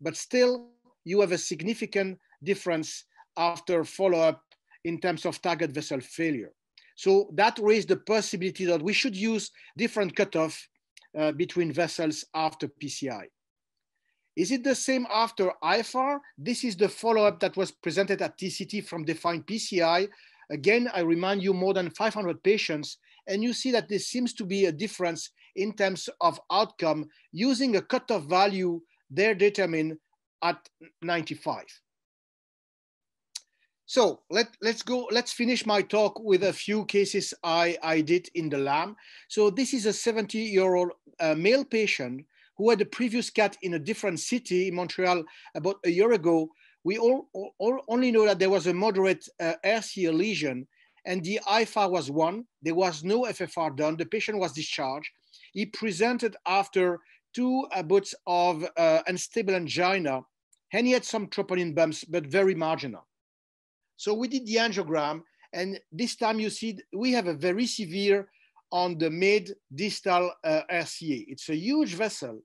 But still, you have a significant difference after follow-up in terms of target vessel failure. So that raised the possibility that we should use different cutoff uh, between vessels after PCI. Is it the same after IFR? This is the follow-up that was presented at TCT from defined PCI. Again, I remind you more than 500 patients, and you see that there seems to be a difference in terms of outcome using a cutoff value there determined at 95. So let, let's go, let's finish my talk with a few cases I, I did in the lab. So this is a 70 year old uh, male patient who had a previous CAT in a different city Montreal about a year ago, we all, all only know that there was a moderate uh, RCA lesion and the IFR was one. There was no FFR done. The patient was discharged. He presented after two bouts of uh, unstable angina and he had some troponin bumps, but very marginal. So we did the angiogram and this time you see we have a very severe on the mid distal uh, RCA. It's a huge vessel.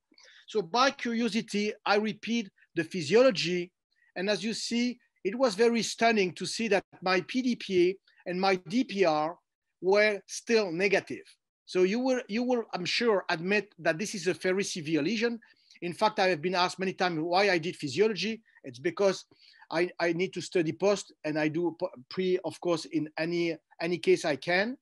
So by curiosity, I repeat the physiology. And as you see, it was very stunning to see that my PDPA and my DPR were still negative. So you will, you will, I'm sure, admit that this is a very severe lesion. In fact, I have been asked many times why I did physiology. It's because I, I need to study post and I do pre, of course, in any, any case I can.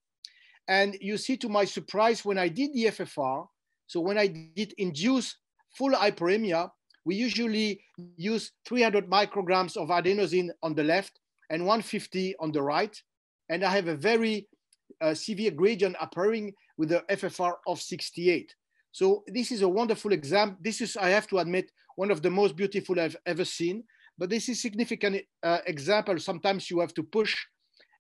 And you see to my surprise, when I did the FFR, so when I did induce full hyperemia, we usually use 300 micrograms of adenosine on the left and 150 on the right. And I have a very uh, severe gradient appearing with the FFR of 68. So this is a wonderful example. This is, I have to admit, one of the most beautiful I've ever seen. But this is significant uh, example. Sometimes you have to push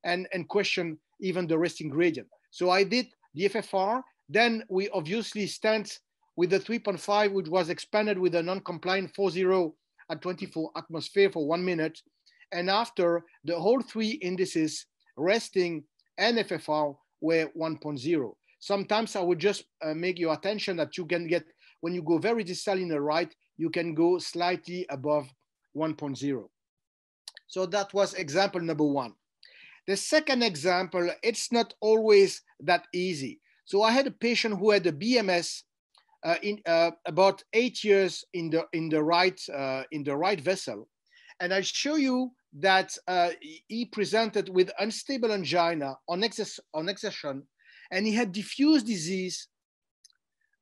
and, and question even the resting gradient. So I did the FFR. Then we obviously stent with the 3.5, which was expanded with a non-compliant 4.0 at 24 atmosphere for one minute. And after the whole three indices resting and FFR were 1.0. Sometimes I would just uh, make your attention that you can get, when you go very distal in the right, you can go slightly above 1.0. So that was example number one. The second example, it's not always that easy. So I had a patient who had a BMS uh, in uh, about eight years in the in the right uh, in the right vessel, and I show you that uh, he presented with unstable angina on, exer on exertion, and he had diffuse disease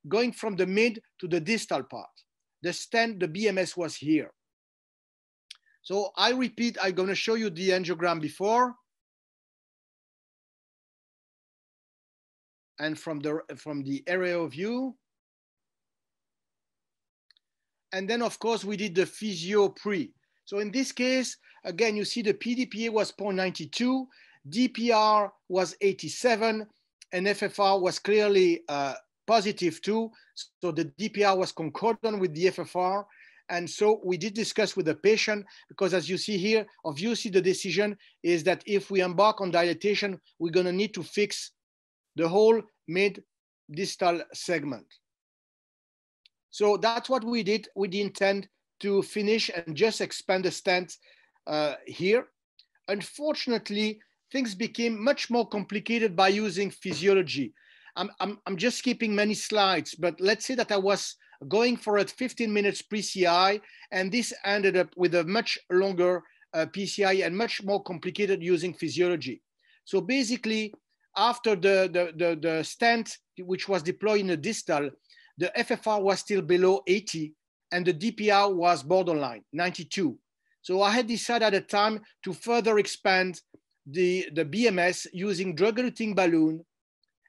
going from the mid to the distal part. The stent, the BMS was here. So I repeat, I'm gonna show you the angiogram before. And from the, from the aerial view. And then of course we did the physio pre. So in this case, again, you see the PDPA was 0.92, DPR was 87, and FFR was clearly uh, positive too. So the DPR was concordant with the FFR. And so we did discuss with the patient because as you see here, obviously the decision is that if we embark on dilatation, we're gonna need to fix the whole mid distal segment. So that's what we did with the intent to finish and just expand the stent uh, here. Unfortunately, things became much more complicated by using physiology. I'm, I'm, I'm just skipping many slides, but let's say that I was going for a 15 minutes PCI, and this ended up with a much longer uh, PCI and much more complicated using physiology. So basically, after the, the, the, the stent, which was deployed in the distal, the FFR was still below 80 and the DPR was borderline, 92. So I had decided at the time to further expand the, the BMS using drug-eluting balloon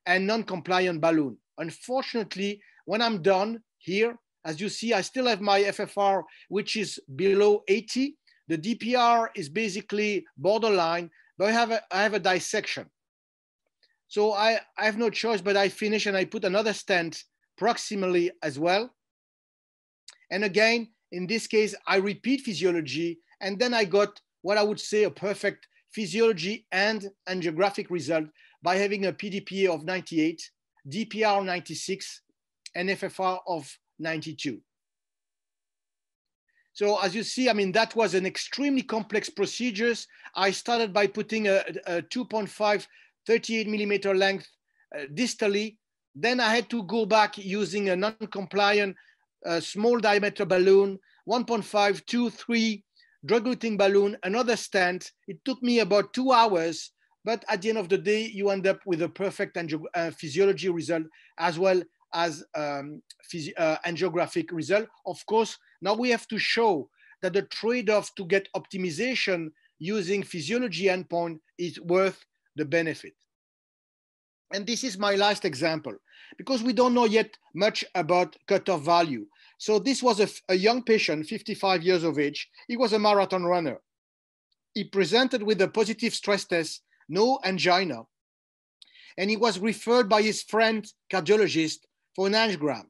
and non-compliant balloon. Unfortunately, when I'm done here, as you see, I still have my FFR, which is below 80. The DPR is basically borderline, but I have a, I have a dissection. So I, I have no choice, but I finish and I put another stent proximally as well. And again, in this case, I repeat physiology, and then I got what I would say a perfect physiology and angiographic result by having a PDPA of 98, DPR 96, and FFR of 92. So as you see, I mean, that was an extremely complex procedures. I started by putting a, a 2.5 38 millimeter length uh, distally. Then I had to go back using a non-compliant uh, small diameter balloon, 1.5, 2, 3 drug-eluting balloon, another stent. It took me about two hours, but at the end of the day, you end up with a perfect uh, physiology result as well as um, uh, angiographic result. Of course, now we have to show that the trade-off to get optimization using physiology endpoint is worth the benefit. And this is my last example because we don't know yet much about cutoff value. So this was a, a, young patient, 55 years of age. He was a marathon runner. He presented with a positive stress test, no angina, and he was referred by his friend cardiologist for an angiogram.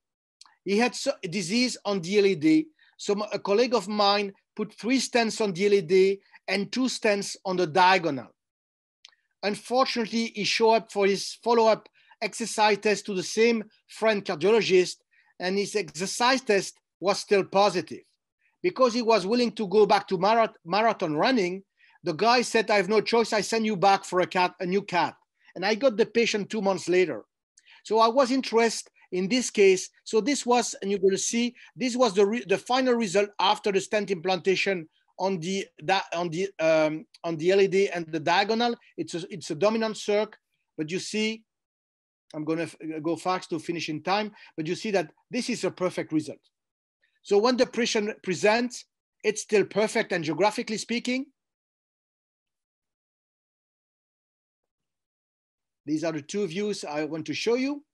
He had a disease on DLAD, so a colleague of mine put three stents on DLAD and two stents on the diagonal. Unfortunately, he showed up for his follow-up exercise test to the same friend cardiologist, and his exercise test was still positive. Because he was willing to go back to marath marathon running, the guy said, I have no choice, I send you back for a, cat, a new cat. And I got the patient two months later. So I was interested in this case. So this was, and you're going to see, this was the, re- the final result after the stent implantation on the that on the um, on the LAD and the diagonal. It's a it's a dominant circ, but you see, I'm gonna go fast to finish in time. But you see that this is a perfect result. So when the patient presents, it's still perfect angiographically speaking. These are the two views I want to show you.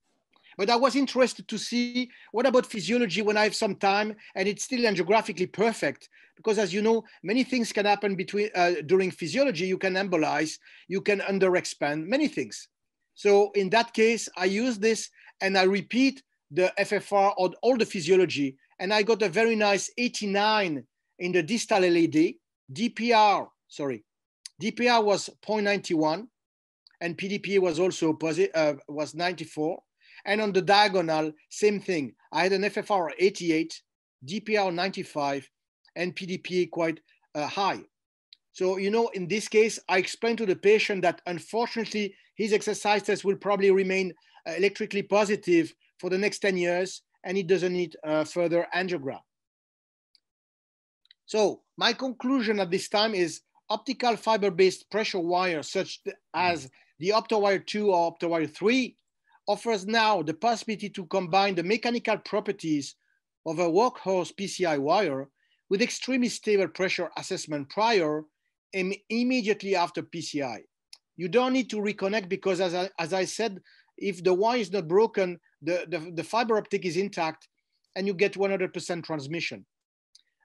But I was interested to see what about physiology when I have some time and it's still angiographically perfect. Because as you know, many things can happen between uh, during physiology. You can embolize, you can underexpand, many things. So in that case, I use this and I repeat the FFR on all the physiology. And I got a very nice 89 in the distal LAD. DPR, sorry, DPR was 0.91 and PDPA was also positive, uh, was 94. And on the diagonal, same thing. I had an FFR 88, DPR 95, and PDPA quite uh, high. So, you know, in this case, I explained to the patient that unfortunately his exercise test will probably remain uh, electrically positive for the next 10 years and he doesn't need uh, further angiogram. So my conclusion at this time is optical fiber-based pressure wire such as the OptoWire 2 or OptoWire 3 offers now the possibility to combine the mechanical properties of a workhorse PCI wire with extremely stable pressure assessment prior and immediately after PCI. You don't need to reconnect because as I, as I said, if the wire is not broken, the, the, the fiber optic is intact and you get 100% transmission.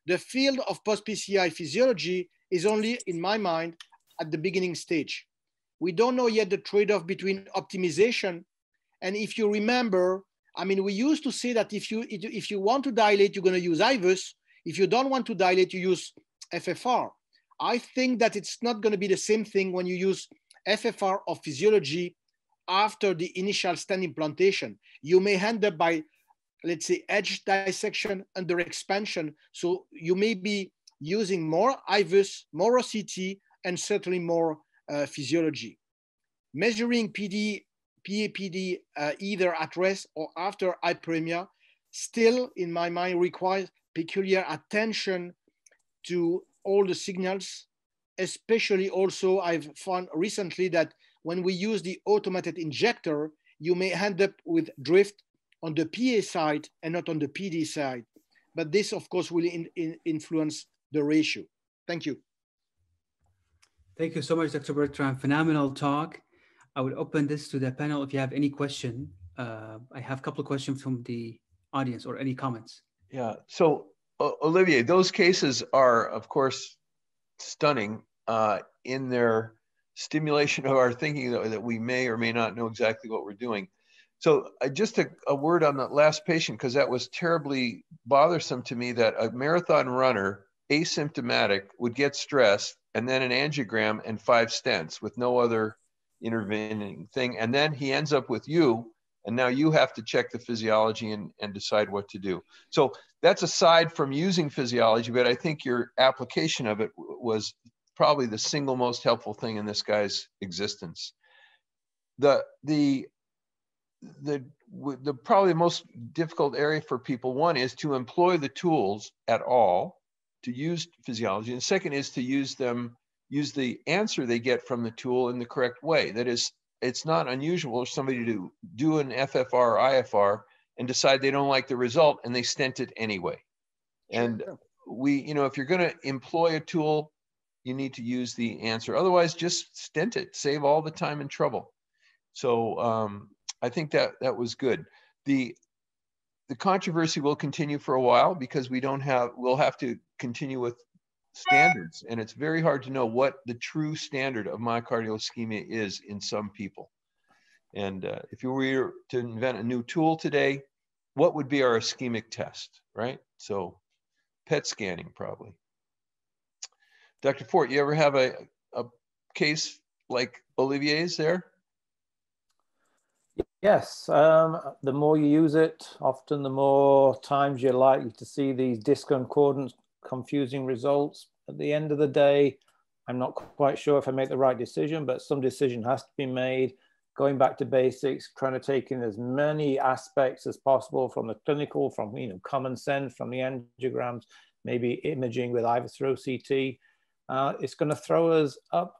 The field of post-PCI physiology is only, in my mind, at the beginning stage. We don't know yet the trade-off between optimization and if you remember, I mean, we used to say that if you if you want to dilate, you're going to use IVUS. If you don't want to dilate, you use FFR. I think that it's not going to be the same thing when you use FFR of physiology after the initial stent implantation. You may end up by, let's say, edge dissection under expansion. So you may be using more IVUS, more OCT, and certainly more uh, physiology. Measuring PD, PAPD uh, either at rest or after hyperemia still, in my mind, requires peculiar attention to all the signals, especially also I've found recently that when we use the automated injector, you may end up with drift on the PA side and not on the PD side. But this, of course, will in, in influence the ratio. Thank you. Thank you so much, Dr. Bertrand. Phenomenal talk. I would open this to the panel if you have any question. Uh, I have a couple of questions from the audience or any comments. Yeah. So, uh, Olivier, those cases are, of course, stunning uh, in their stimulation of our thinking that, that, we may or may not know exactly what we're doing. So, uh, just a, a word on that last patient, because that was terribly bothersome to me that a marathon runner, asymptomatic, would get stressed and then an angiogram and five stents with no other intervening thing. And then he ends up with you, and now you have to check the physiology and, and decide what to do. So that's aside from using physiology, but I think your application of it was probably the single most helpful thing in this guy's existence. The, the, the, the probably the most difficult area for people, one is to employ the tools at all to use physiology. And second is to use them use the answer they get from the tool in the correct way. That is, it's not unusual for somebody to do an FFR or IFR and decide they don't like the result and they stent it anyway. And we, you know, if you're going to employ a tool, you need to use the answer. Otherwise, just stent it, save all the time and trouble. So um, I think that that was good. The the controversy will continue for a while because we don't have we'll have to continue with standards, and it's very hard to know what the true standard of myocardial ischemia is in some people. And uh, if you were to invent a new tool today, what would be our ischemic test, right? So PET scanning probably. Dr. Fort, you ever have a, a case like Olivier's there? Yes, um, the more you use it, often the more times you're likely to see these discordant confusing results. At the end of the day, I'm not quite sure if I make the right decision, but some decision has to be made. Going back to basics, trying to take in as many aspects as possible from the clinical, from you know common sense, from the angiograms, maybe imaging with through CT. Uh, it's going to throw us up.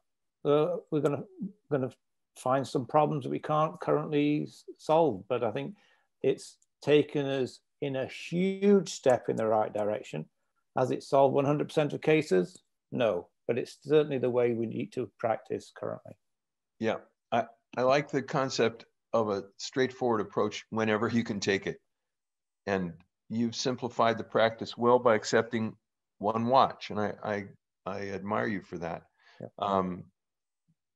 Uh, we're going to going to find some problems that we can't currently solve. But I think it's taken us in a huge step in the right direction. Has it solved 100% of cases? No, but it's certainly the way we need to practice currently. Yeah, I, I like the concept of a straightforward approach whenever you can take it. And you've simplified the practice well by accepting one watch. And I, I, I admire you for that. Yeah. Um,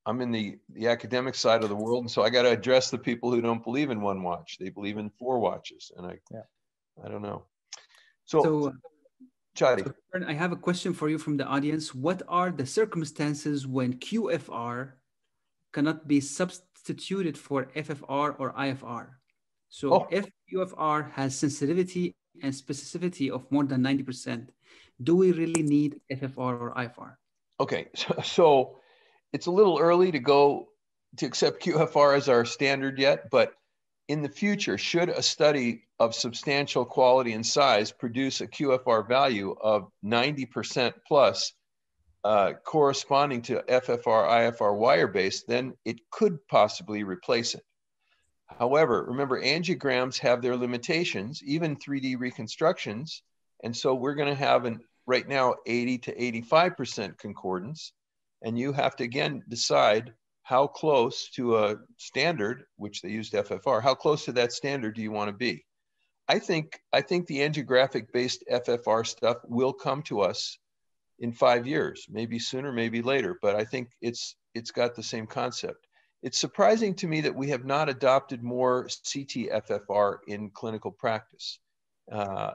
I'm in the, the academic side of the world. And so I got to address the people who don't believe in one watch. They believe in four watches. And I, yeah. I don't know. So, so So, I have a question for you from the audience. What are the circumstances when QFR cannot be substituted for FFR or IFR. So Oh. if QFR has sensitivity and specificity of more than 90%, do we really need FFR or IFR? Okay, so, so it's a little early to go to accept QFR as our standard yet, but in the future, should a study of substantial quality and size produce a QFR value of 90% plus uh, corresponding to FFR, IFR wire base, then it could possibly replace it. However, remember angiograms have their limitations, even 3D reconstructions. And so we're going to have an right now 80 to 85% concordance. And you have to again decide how close to a standard, which they used FFR, how close to that standard do you want to be? I think I think the angiographic based FFR stuff will come to us in five years, maybe sooner, maybe later, but I think it's it's got the same concept. It's surprising to me that we have not adopted more CT FFR in clinical practice. Uh,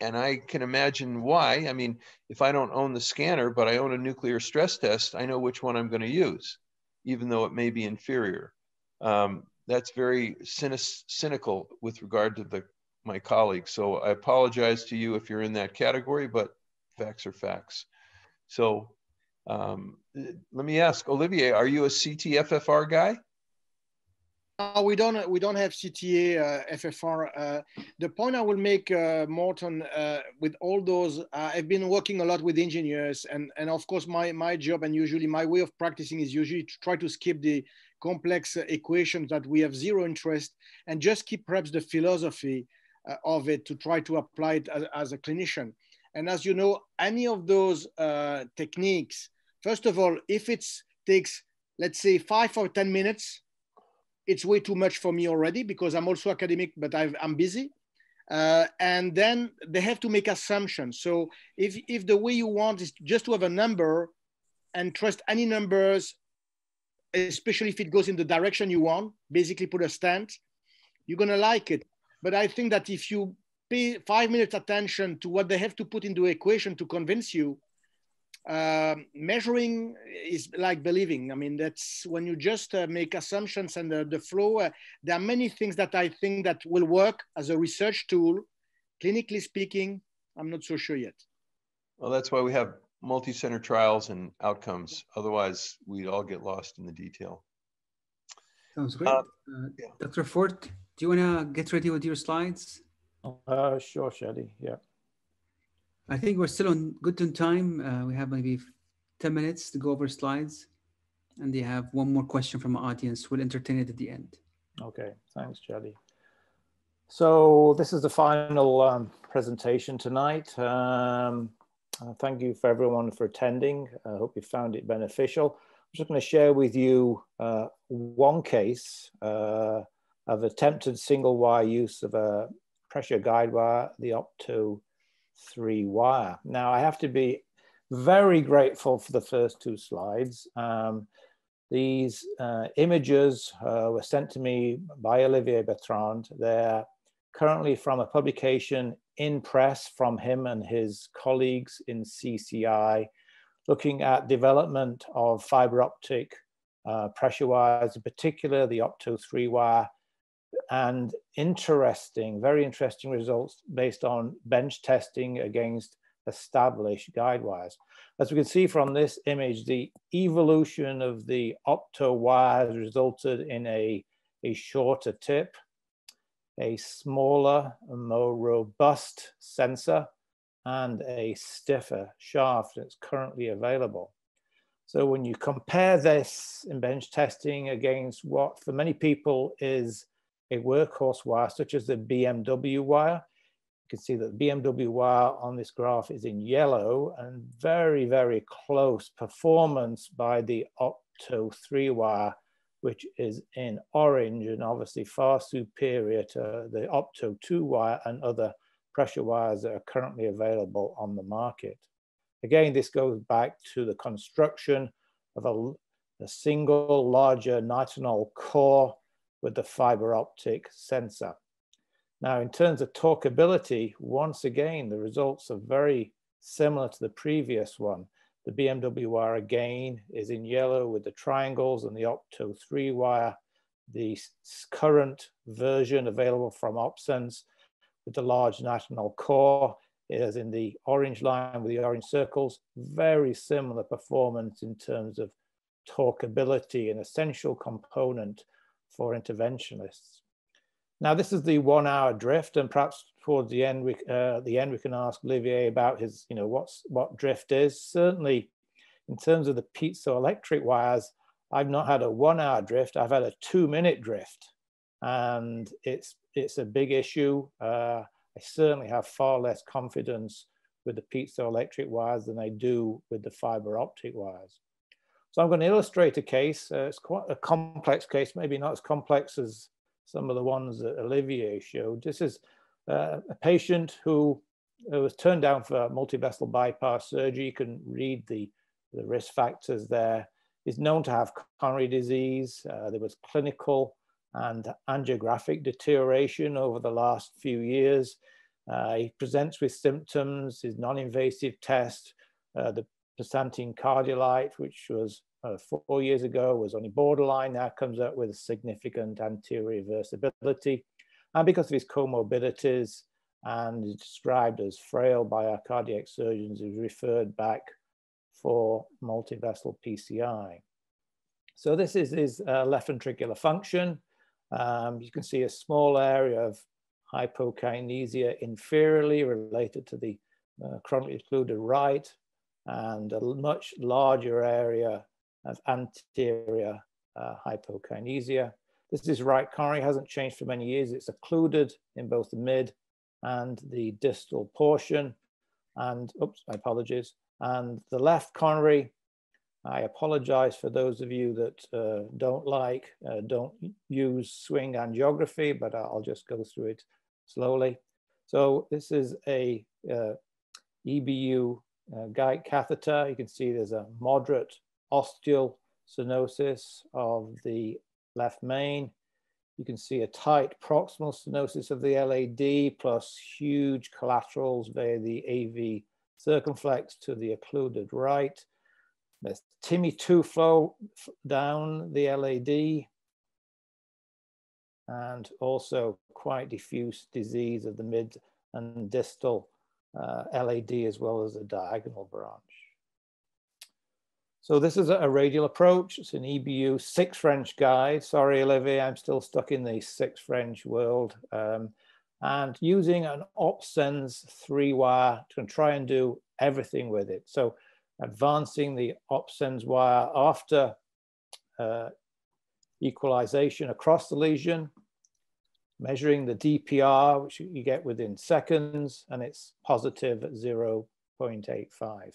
and I can imagine why. I mean, if I don't own the scanner, but I own a nuclear stress test, I know which one I'm going to use, even though it may be inferior. Um, that's very cynic- cynical with regard to the my colleagues. So I apologize to you if you're in that category, but facts are facts. So um, let me ask Olivier, are you a CTFFR guy? Uh, we don't we don't have CTA uh, FFR. Uh, the point I will make, uh, Morton, uh, with all those, uh, I've been working a lot with engineers, and and of course my my job and usually my way of practicing is usually to try to skip the complex equations that we have zero interest and just keep perhaps the philosophy of it to try to apply it as, as, a clinician. And as you know, any of those techniques, first of all, if it takes let's say five or ten minutes it's way too much for me already because I'm also academic, but i am busy. Uh, and then they have to make assumptions. So if, if the way you want is just to have a number and trust any numbers, especially if it goes in the direction you want, basically put a stent, you're gonna like it. But I think that if you pay five minutes attention to what they have to put into the equation to convince you, uh, measuring is like believing. I mean, that's when you just uh, make assumptions and the, the flow. Uh, there are many things that I think that will work as a research tool. Clinically speaking, I'm not so sure yet. Well, that's why we have multi-center trials and outcomes. Otherwise, we'd all get lost in the detail. Sounds great. Uh, yeah. Dr. Fort, do you want to get ready with your slides? Uh, sure, Chadi. Yeah. I think we're still on good time. Uh, we have maybe 10 minutes to go over slides. And they have one more question from our audience. We'll entertain it at the end. Okay, thanks, Jody. So this is the final um, presentation tonight. Um, uh, thank you for everyone for attending. I hope you found it beneficial. I'm just going to share with you uh, one case uh, of attempted single wire use of a pressure guide wire, the Opto three wire. Now I have to be very grateful for the first two slides. Um, these uh, images uh, were sent to me by Olivier Bertrand. They're currently from a publication in press from him and his colleagues in CCI, looking at development of fiber optic uh, pressure wires, in particular the Opto 3 wire and interesting, very interesting results based on bench testing against established guide wires. As we can see from this image, the evolution of the opto wire has resulted in a, a shorter tip, a smaller, more robust sensor, and a stiffer shaft that's currently available. So when you compare this in bench testing against what for many people is a workhorse wire such as the BMW wire. You can see that the BMW wire on this graph is in yellow and very, very close performance by the Opto 3 wire, which is in orange and obviously far superior to the Opto 2 wire and other pressure wires that are currently available on the market. Again, this goes back to the construction of a, a single larger nitinol core with the fiber optic sensor. Now, in terms of torquability, once again, the results are very similar to the previous one. The BMW wire again is in yellow with the triangles and the Opto 3 wire, the current version available from OpSens with the large nitinol core is in the orange line with the orange circles, very similar performance in terms of torquability, an essential component for interventionists. Now, this is the one hour drift, and perhaps towards the end, we, uh, the end we can ask Olivier about his, you know, what's, what drift is. Certainly, in terms of the piezoelectric wires, I've not had a one hour drift, I've had a two minute drift. And it's, it's a big issue. Uh, I certainly have far less confidence with the piezoelectric wires than I do with the fiber optic wires. So I'm going to illustrate a case. Uh, it's quite a complex case, maybe not as complex as some of the ones that Olivier showed. This is uh, a patient who uh, was turned down for multivessel bypass surgery. You can read the, the risk factors there. Is known to have coronary disease. Uh, there was clinical and angiographic deterioration over the last few years. Uh, he presents with symptoms, his non-invasive test, uh, the Persantine cardiolite, which was uh, four years ago, was only borderline, now comes up with significant anterior reversibility. And because of his comorbidities and is described as frail by our cardiac surgeons, he was referred back for multivessel PCI. So this is his uh, left ventricular function. Um, you can see a small area of hypokinesia inferiorly related to the uh, chronically occluded right and a much larger area of anterior uh, hypokinesia. This is right coronary, hasn't changed for many years. It's occluded in both the mid and the distal portion. And, oops, my apologies. And the left coronary I apologize for those of you that uh, don't like, uh, don't use swing angiography, but I'll just go through it slowly. So this is a uh, EBU uh, guide catheter. You can see there's a moderate ostial stenosis of the left main. You can see a tight proximal stenosis of the LAD plus huge collaterals via the AV circumflex to the occluded right. There's TIMI2 flow down the LAD and also quite diffuse disease of the mid and distal uh, LAD as well as a diagonal branch. So this is a radial approach. It's an EBU six French guide. Sorry, Olivier, I'm still stuck in the six French world. Um, and using an OpSens three wire to try and do everything with it. So advancing the OpSens wire after uh, equalization across the lesion, measuring the DPR, which you get within seconds, and it's positive at 0.85.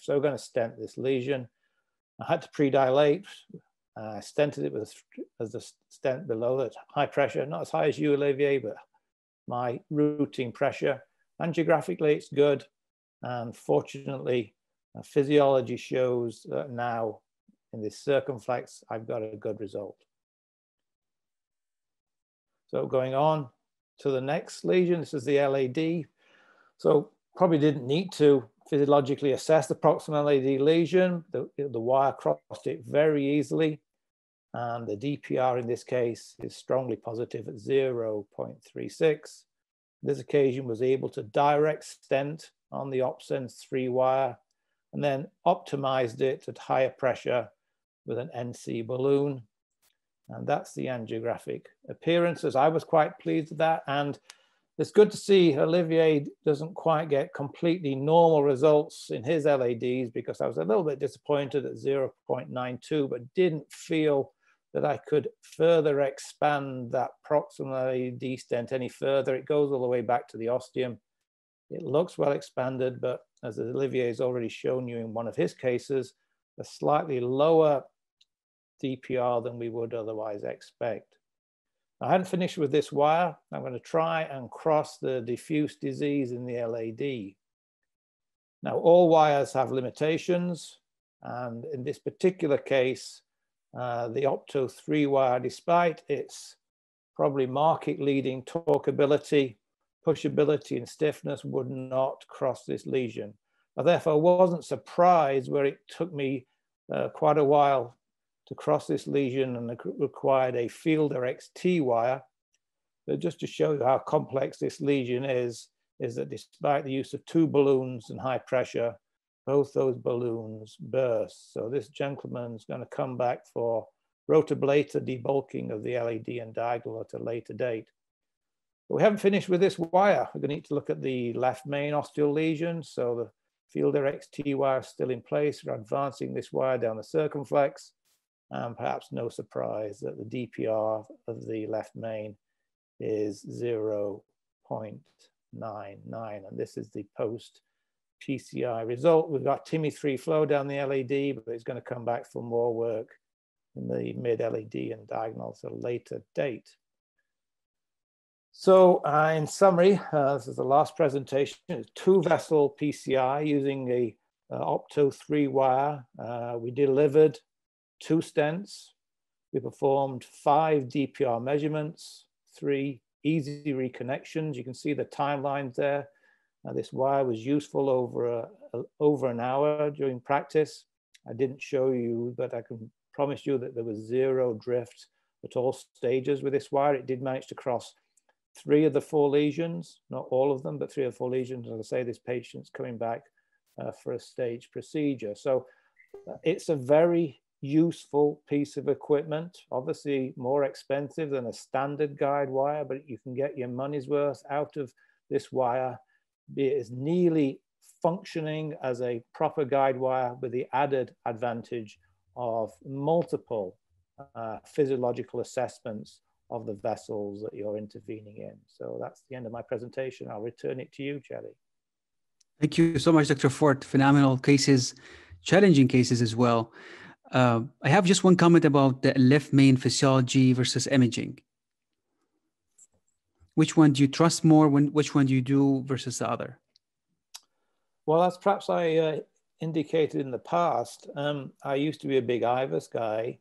So we're going to stent this lesion. I had to pre-dilate. Uh, I stented it with as a stent below that high pressure, not as high as you, Olivier, but my routine pressure. Angiographically, it's good. And fortunately, uh, physiology shows that now in this circumflex, I've got a good result. So going on to the next lesion, this is the LAD. So probably didn't need to physiologically assess the proximal LAD lesion. The, the wire crossed it very easily. And the DPR in this case is strongly positive at 0.36. This occasion was able to direct stent on the OpSens 3 wire and then optimized it at higher pressure with an NC balloon. And that's the angiographic appearances. I was quite pleased with that. And it's good to see Olivier doesn't quite get completely normal results in his LADs because I was a little bit disappointed at 0.92, but didn't feel that I could further expand that proximal LAD stent any further. It goes all the way back to the ostium. It looks well expanded, but as Olivier has already shown you in one of his cases, a slightly lower DPR than we would otherwise expect. I hadn't finished with this wire. I'm going to try and cross the diffuse disease in the LAD. Now, all wires have limitations. And in this particular case, uh, the Opto 3 wire, despite its probably market leading torquability, pushability and stiffness would not cross this lesion. I therefore wasn't surprised where it took me uh, quite a while to cross this lesion and required a Fielder XT wire. But uh, just to show you how complex this lesion is, is that despite the use of two balloons and high pressure, both those balloons burst. So this gentleman's going to come back for rotablator debulking of the LAD and diagonal at a later date. But we haven't finished with this wire. We're going to need to look at the left main ostial lesion. So the Fielder XT wire is still in place. We're advancing this wire down the circumflex. And perhaps no surprise that the DPR of the left main is 0.99. And this is the post PCI result. We've got TIMI3 flow down the LAD, but it's going to come back for more work in the mid LAD and diagonals at a later date. So uh, in summary, uh, this is the last presentation, it's two vessel PCI using a uh, Opto 3 wire. Uh, we delivered two stents. We performed five DPR measurements, three easy reconnections. You can see the timelines there. Uh, this wire was useful over, a, a, over an hour during practice. I didn't show you, but I can promise you that there was zero drift at all stages with this wire. It did manage to cross three of the four lesions, not all of them, but three or four lesions. As I say, this patient's coming back uh, for a stage procedure. So uh, it's a very useful piece of equipment, obviously more expensive than a standard guide wire, but you can get your money's worth out of this wire, It is nearly functioning as a proper guide wire with the added advantage of multiple uh, physiological assessments of the vessels that you're intervening in. So that's the end of my presentation. I'll return it to you, Jelly. Thank you so much, Dr. Fort. Phenomenal cases, challenging cases as well. Uh, I have just one comment about the left main physiology versus imaging. Which one do you trust more? When, which one do you do versus the other? Well, as perhaps I uh, indicated in the past, um, I used to be a big IVUS guy,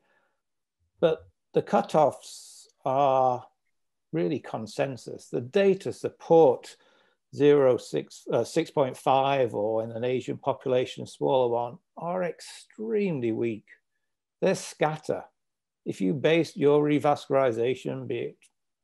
but the cutoffs are really consensus. The data support 0, 6, uh, 6.5 or in an Asian population, smaller one, are extremely weak. They're scatter. If you base your revascularization, be it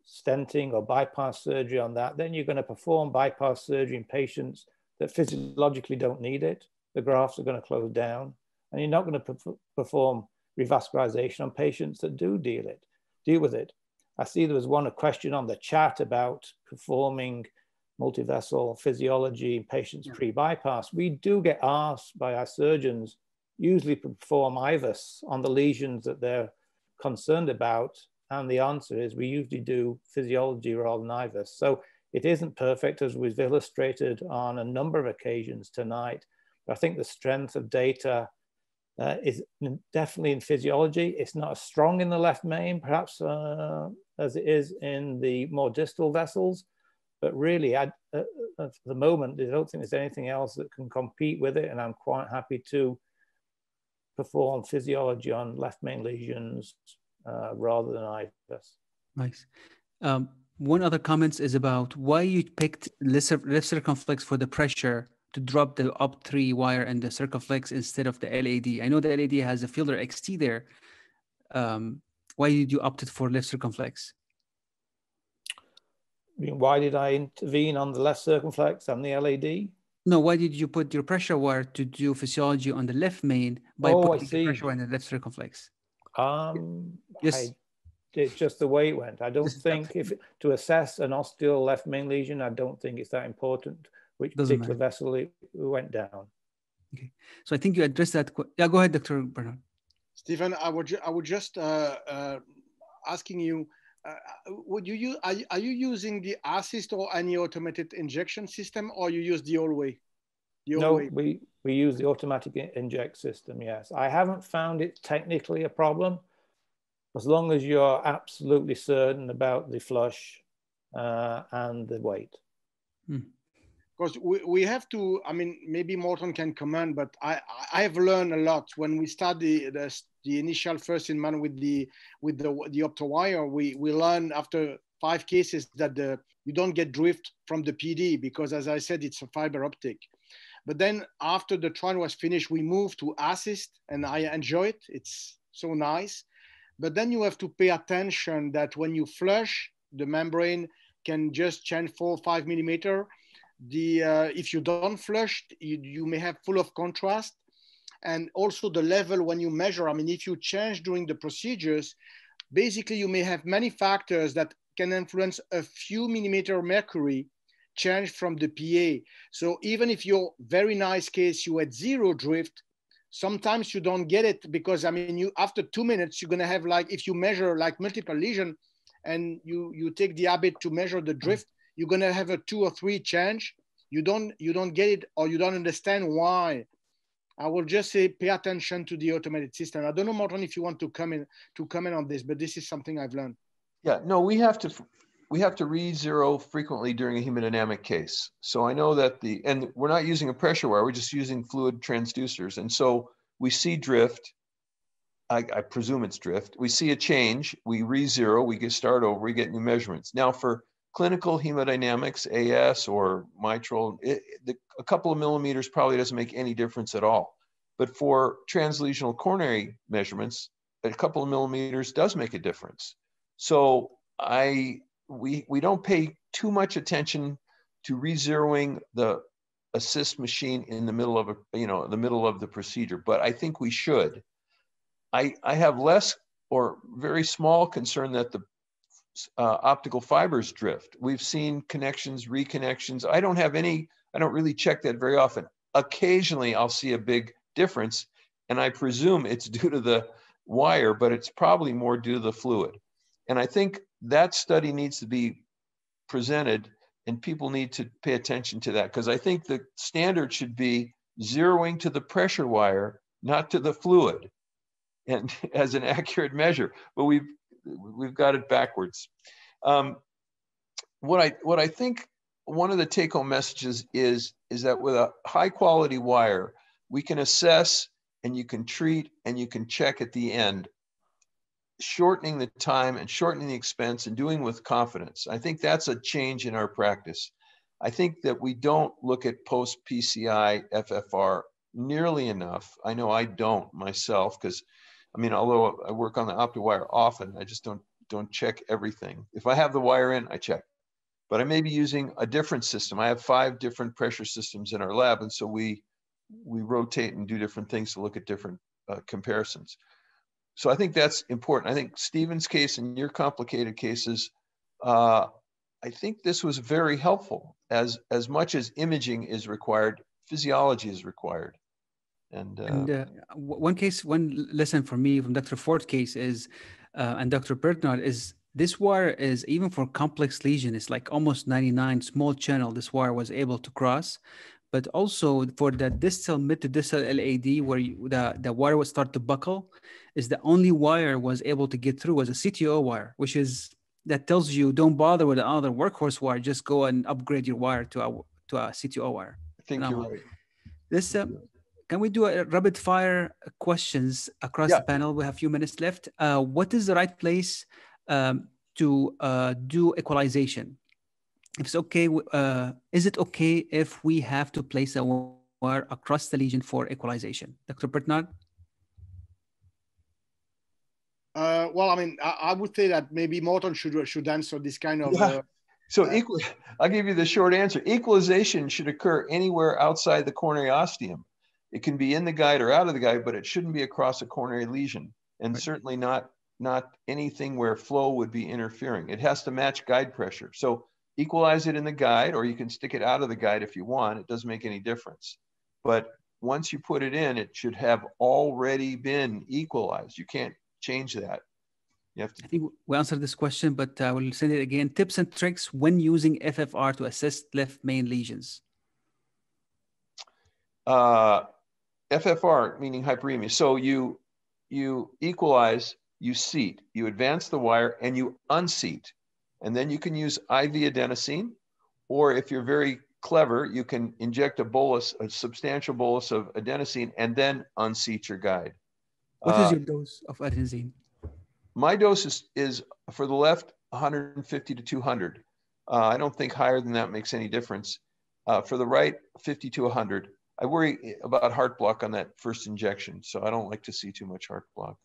stenting or bypass surgery on that, then you're going to perform bypass surgery in patients that physiologically don't need it. The grafts are going to close down. And you're not going to perform revascularization on patients that do deal it, deal with it. I see there was one a question on the chat about performing multivessel physiology in patients yeah. pre-bypass. We do get asked by our surgeons, usually perform IVUS on the lesions that they're concerned about. And the answer is we usually do physiology rather than IVUS. So it isn't perfect as we've illustrated on a number of occasions tonight. But I think the strength of data uh, is definitely in physiology. It's not as strong in the left main, perhaps uh, as it is in the more distal vessels. But really, I, uh, at the moment, I don't think there's anything else that can compete with it. And I'm quite happy to perform physiology on left main lesions uh, rather than IVUS. Nice. Um, one other comment is about why you picked left circumflex for the pressure to drop the up three wire and the circumflex instead of the LAD. I know the LAD has a Fielder XT there. Um, why did you opt it for left circumflex? Why did I intervene on the left circumflex and the LAD? No, why did you put your pressure wire to do physiology on the left main by oh, putting the pressure on the left circumflex? Um, yes. I, it's just the way it went. I don't think if to assess an ostial left main lesion, I don't think it's that important which Doesn't particular matter. vessel it went down. Okay, so I think you addressed that. Yeah, go ahead, Dr. Bertrand. Stephen, I would I would just uh, uh, asking you, uh, would you use are, are you using the ACIST or any automated injection system, or you use the Allway? The no, way? we we use the automatic inject system. Yes, I haven't found it technically a problem, as long as you're absolutely certain about the flush uh, and the weight. Hmm because we, we have to i mean maybe morton can comment but i i have learned a lot when we start the the, initial first in man with the with the the optowire we we learn after five cases that the you don't get drift from the pd because as i said it's a fiber optic But then after the trial was finished, we moved to ACIST and I enjoy it. It's so nice. But then you have to pay attention that when you flush, the membrane can just change four five millimeter. The, uh, if you don't flush, you, you may have full of contrast. And also the level when you measure, I mean, if you change during the procedures, basically you may have many factors that can influence a few millimeter mercury change from the PA. So even if your very nice case, you had zero drift, sometimes you don't get it because I mean, you after two minutes, you're gonna have like, if you measure like multiple lesion and you, you take the habit to measure the drift, you're gonna have a two or three change. You don't, you don't get it or you don't understand why. I will just say pay attention to the automated system. I don't know, Morton, if you want to come in to comment on this, but this is something I've learned. Yeah, no, we have to we have to re-zero frequently during a hemodynamic case. So I know that the, and we're not using a pressure wire, we're just using fluid transducers. And so we see drift, I, I presume it's drift. We see a change, we re-zero, we get start over, we get new measurements. Now for clinical hemodynamics, AS or mitral, it, the, a couple of millimeters probably doesn't make any difference at all. But for translesional coronary measurements, a couple of millimeters does make a difference. So I we we don't pay too much attention to re-zeroing the ACIST machine in the middle of a you know the middle of the procedure but i think we should i i have less or very small concern that the uh, optical fibers drift. We've seen connections reconnections. I don't have any i don't really check that very often. Occasionally i'll see a big difference and i presume it's due to the wire but it's probably more due to the fluid. And i think that study needs to be presented and people need to pay attention to that because I think the standard should be zeroing to the pressure wire, not to the fluid, and as an accurate measure. But we've we've got it backwards. Um, what I what I think one of the take-home messages is is that with a high quality wire, we can assess and you can treat and you can check at the end shortening the time and shortening the expense and doing with confidence. I think that's a change in our practice. I think that we don't look at post PCI FFR nearly enough. I know I don't myself because I mean, although I work on the OptoWire often, I just don't don't check everything. If I have the wire in, I check. But I may be using a different system. I have five different pressure systems in our lab, and so we we rotate and do different things to look at different uh, comparisons so I think that's important. I think Stephen's case and your complicated cases, uh, I think this was very helpful. As as much as imaging is required, physiology is required. And, uh, and uh, one case, one lesson for me from Dr. Fort's case is, uh, and Dr. Bertrand is this wire is even for complex lesion, it's like almost 99 small channel. This wire was able to cross, but also for the distal mid to distal LAD where you, the, the wire would start to buckle is the only wire was able to get through was a CTO wire, which is that tells you don't bother with another workhorse wire, just go and upgrade your wire to a to a CTO wire. I think you're right. This uh, can we do a rapid fire questions across yeah. the panel? We have a few minutes left. Uh, what is the right place um, to uh, do equalization? if it's okay, uh, is it okay if we have to place a wire across the lesion for equalization? Dr. Bertrand? Uh, well, I mean, I, I, would say that maybe Morton should should answer this kind of. Yeah. Uh, so, equal, I'll give you the short answer. Equalization should occur anywhere outside the coronary ostium. It can be in the guide or out of the guide, but it shouldn't be across a coronary lesion, and right. certainly not not anything where flow would be interfering. It has to match guide pressure. So, equalize it in the guide, or you can stick it out of the guide if you want. It doesn't make any difference. But once you put it in, it should have already been equalized. You can't change that. You have to. I think we answered this question, but I uh, will send it again. Tips and tricks when using FFR to assist left main lesions. Uh, FFR meaning hyperemia. So you you equalize, you seat, you advance the wire, and you unseat. And then you can use IV adenosine, or if you're very clever, you can inject a bolus, a substantial bolus of adenosine, and then unseat your guide. What uh, is your dose of adenosine? My dose is, is for the left 150 to 200. Uh, I don't think higher than that makes any difference. Uh, for the right, 50 to 100. I worry about heart block on that first injection, so I don't like to see too much heart block.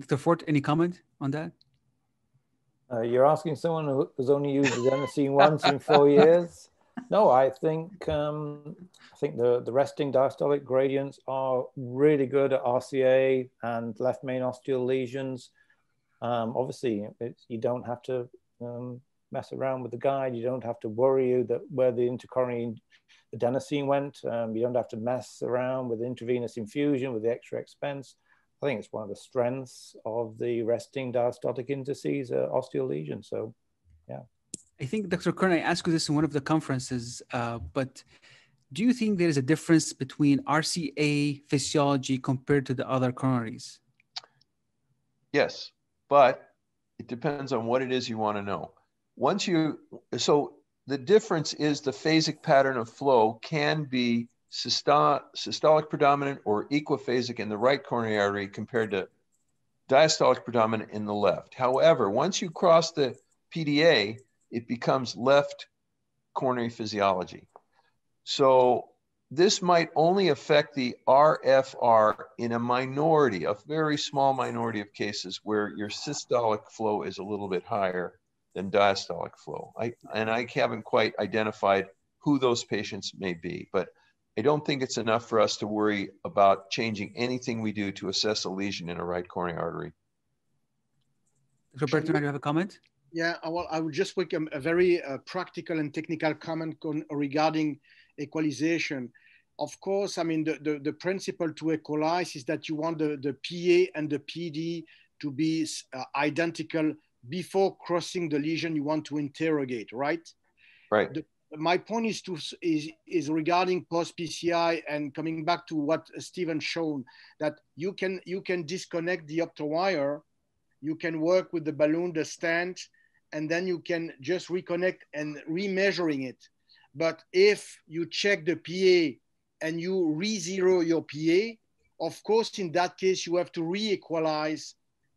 Dr. Fort, any comment on that? Uh, you're asking someone who has only used adenosine once in four years. No, I think um, I think the the resting diastolic gradients are really good at RCA and left main ostial lesions. Um, obviously, you don't have to um, mess around with the guide. You don't have to worry you that where the intracoronary adenosine went. Um, you don't have to mess around with intravenous infusion with the extra expense. I think it's one of the strengths of the resting diastolic indices, uh, ostial lesion. So, yeah. I think, Dr. Kern, I asked you this in one of the conferences, uh, but do you think there is a difference between RCA physiology compared to the other coronaries? Yes, but it depends on what it is you want to know. Once you, so the difference is the phasic pattern of flow can be systolic predominant or equiphasic in the right coronary artery compared to diastolic predominant in the left. However, once you cross the PDA, it becomes left coronary physiology. So this might only affect the RFR in a minority, a very small minority of cases where your systolic flow is a little bit higher than diastolic flow. I, and I haven't quite identified who those patients may be, but I don't think it's enough for us to worry about changing anything we do to assess a lesion in a right coronary artery. Roberto, do you have a comment? Yeah, well, I would just make a, a very uh, practical and technical comment regarding equalization. Of course, I mean, the, the, the, principle to equalize is that you want the, the PA and the PD to be uh, identical before crossing the lesion you want to interrogate, right? Right. The, my point is to is is regarding post PCI and coming back to what Stephen shown that you can you can disconnect the opto wire, you can work with the balloon, the stent, and then you can just reconnect and remeasuring it. But if you check the PA and you re-zero your PA, of course, in that case, you have to re-equalize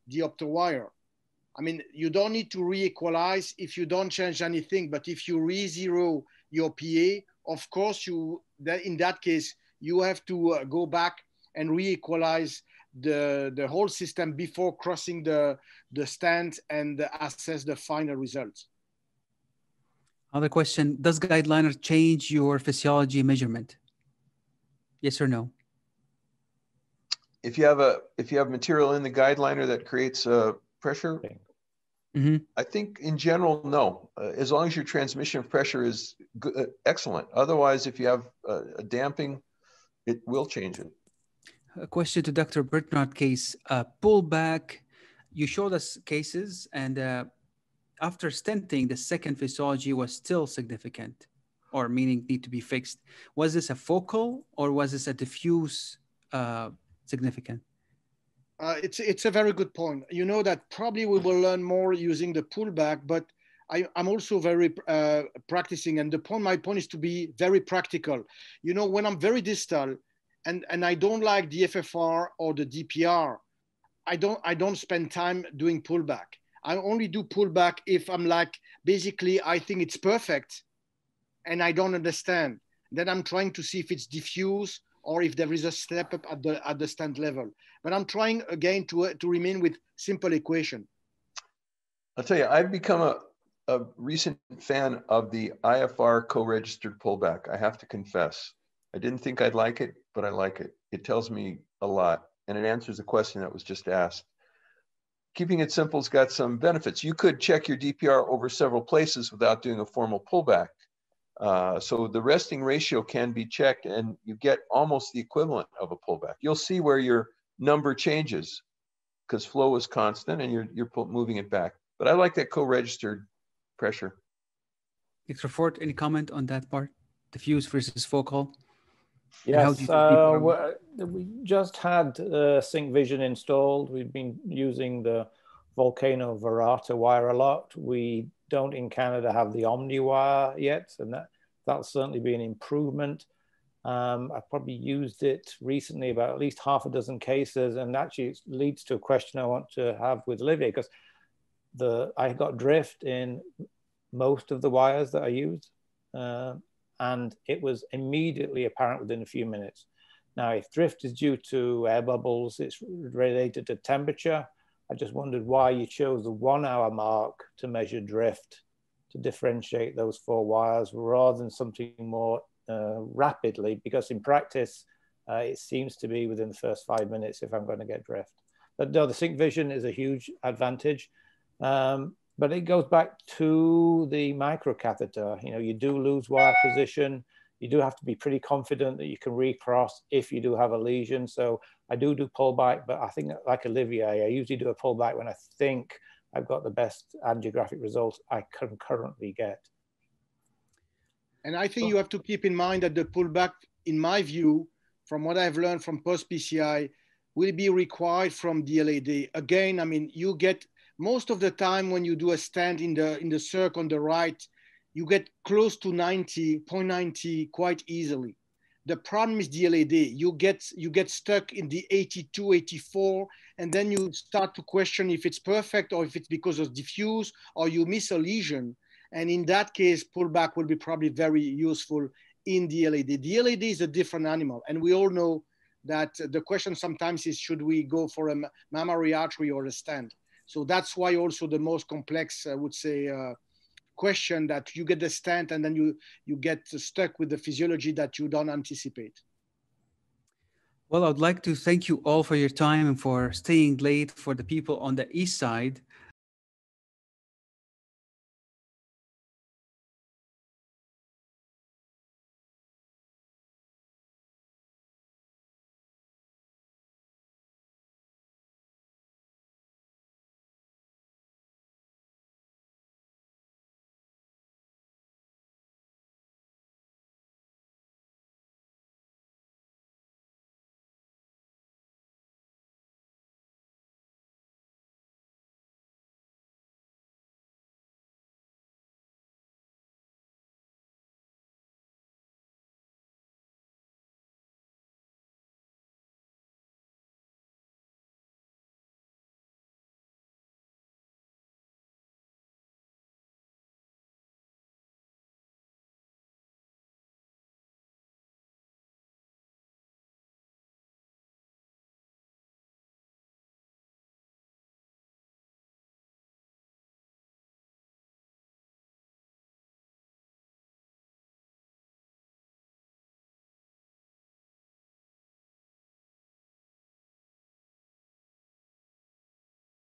the opto wire. I mean, you don't need to re-equalize if you don't change anything, but if you re-zero your PA, of course, you that in that case, you have to uh, go back and re-equalize the, the whole system before crossing the, the stent and assess the final results. Other question, does GuideLiner change your physiology measurement? Yes or no? If you have a if you have material in the GuideLiner that creates a pressure Mm-hmm. I think in general, no. Uh, as long as your transmission of pressure is good, uh, excellent. Otherwise, if you have a, a, damping, it will change it. A question to Dr. Bertrand case. Uh, pullback, you showed us cases, and uh, after stenting, the second physiology was still significant, or meaning need to be fixed. Was this a focal or was this a diffuse uh, significant? Uh, it's it's a very good point. You know that probably we will learn more using the pullback, but I, am also very uh, practicing. And the point, my point is to be very practical. You know, when I'm very distal, and and I don't like the FFR or the DPR, I don't I don't spend time doing pullback. I only do pullback if I'm like basically I think it's perfect, and I don't understand. Then I'm trying to see if it's diffuse or if there is a step up at the at the stent level. But I'm trying again to, uh, to remain with simple equation. I'll tell you, I've become a, a recent fan of the IFR co-registered pullback. I have to confess. I didn't think I'd like it, but I like it. It tells me a lot and it answers the question that was just asked. Keeping it simple's got some benefits. You could check your DPR over several places without doing a formal pullback. Uh, so the resting ratio can be checked and you get almost the equivalent of a pullback. You'll see where your number changes because flow is constant and you're, you're moving it back. But I like that co-registered pressure. Dr. Fort, any comment on that part? Diffuse versus focal? Yes, uh, we just had uh, SyncVision installed. We've been using the Volcano Verrata wire a lot. We don't in Canada have the OmniWire yet, and that, that'll certainly be an improvement. Um, I've probably used it recently about at least half a dozen cases, and actually leads to a question I want to have with Olivier because the I got drift in most of the wires that I used, uh, and it was immediately apparent within a few minutes. Now, if drift is due to air bubbles, it's related to temperature. I just wondered why you chose the one hour mark to measure drift to differentiate those four wires rather than something more uh, rapidly, because in practice, uh, it seems to be within the first five minutes if I'm going to get drift. But no, the SyncVision is a huge advantage. Um, but it goes back to the microcatheter. You know, you do lose wire position. You do have to be pretty confident that you can recross if you do have a lesion. So I do do pullback, but I think like Olivier, I usually do a pullback when I think I've got the best angiographic results I can currently get. And I think you have to keep in mind that the pullback, in my view, from what I've learned from post PCI, will be required from the LAD. Again, I mean, you get most of the time when you do a stent in the in the circle on the right, you get close to 90, 0.90 quite easily. The problem is the LAD. You get you get stuck in the 82, 84, and then you start to question if it's perfect or if it's because of diffuse or you miss a lesion. And in that case, pullback will be probably very useful in the LAD. DLAD is a different animal, and we all know that the question sometimes is should we go for a mammary artery or a stent? So that's why also the most complex, I would say, uh, question that you get the stent and then you, you get stuck with the physiology that you don't anticipate. Well, I'd like to thank you all for your time and for staying late for the people on the east side.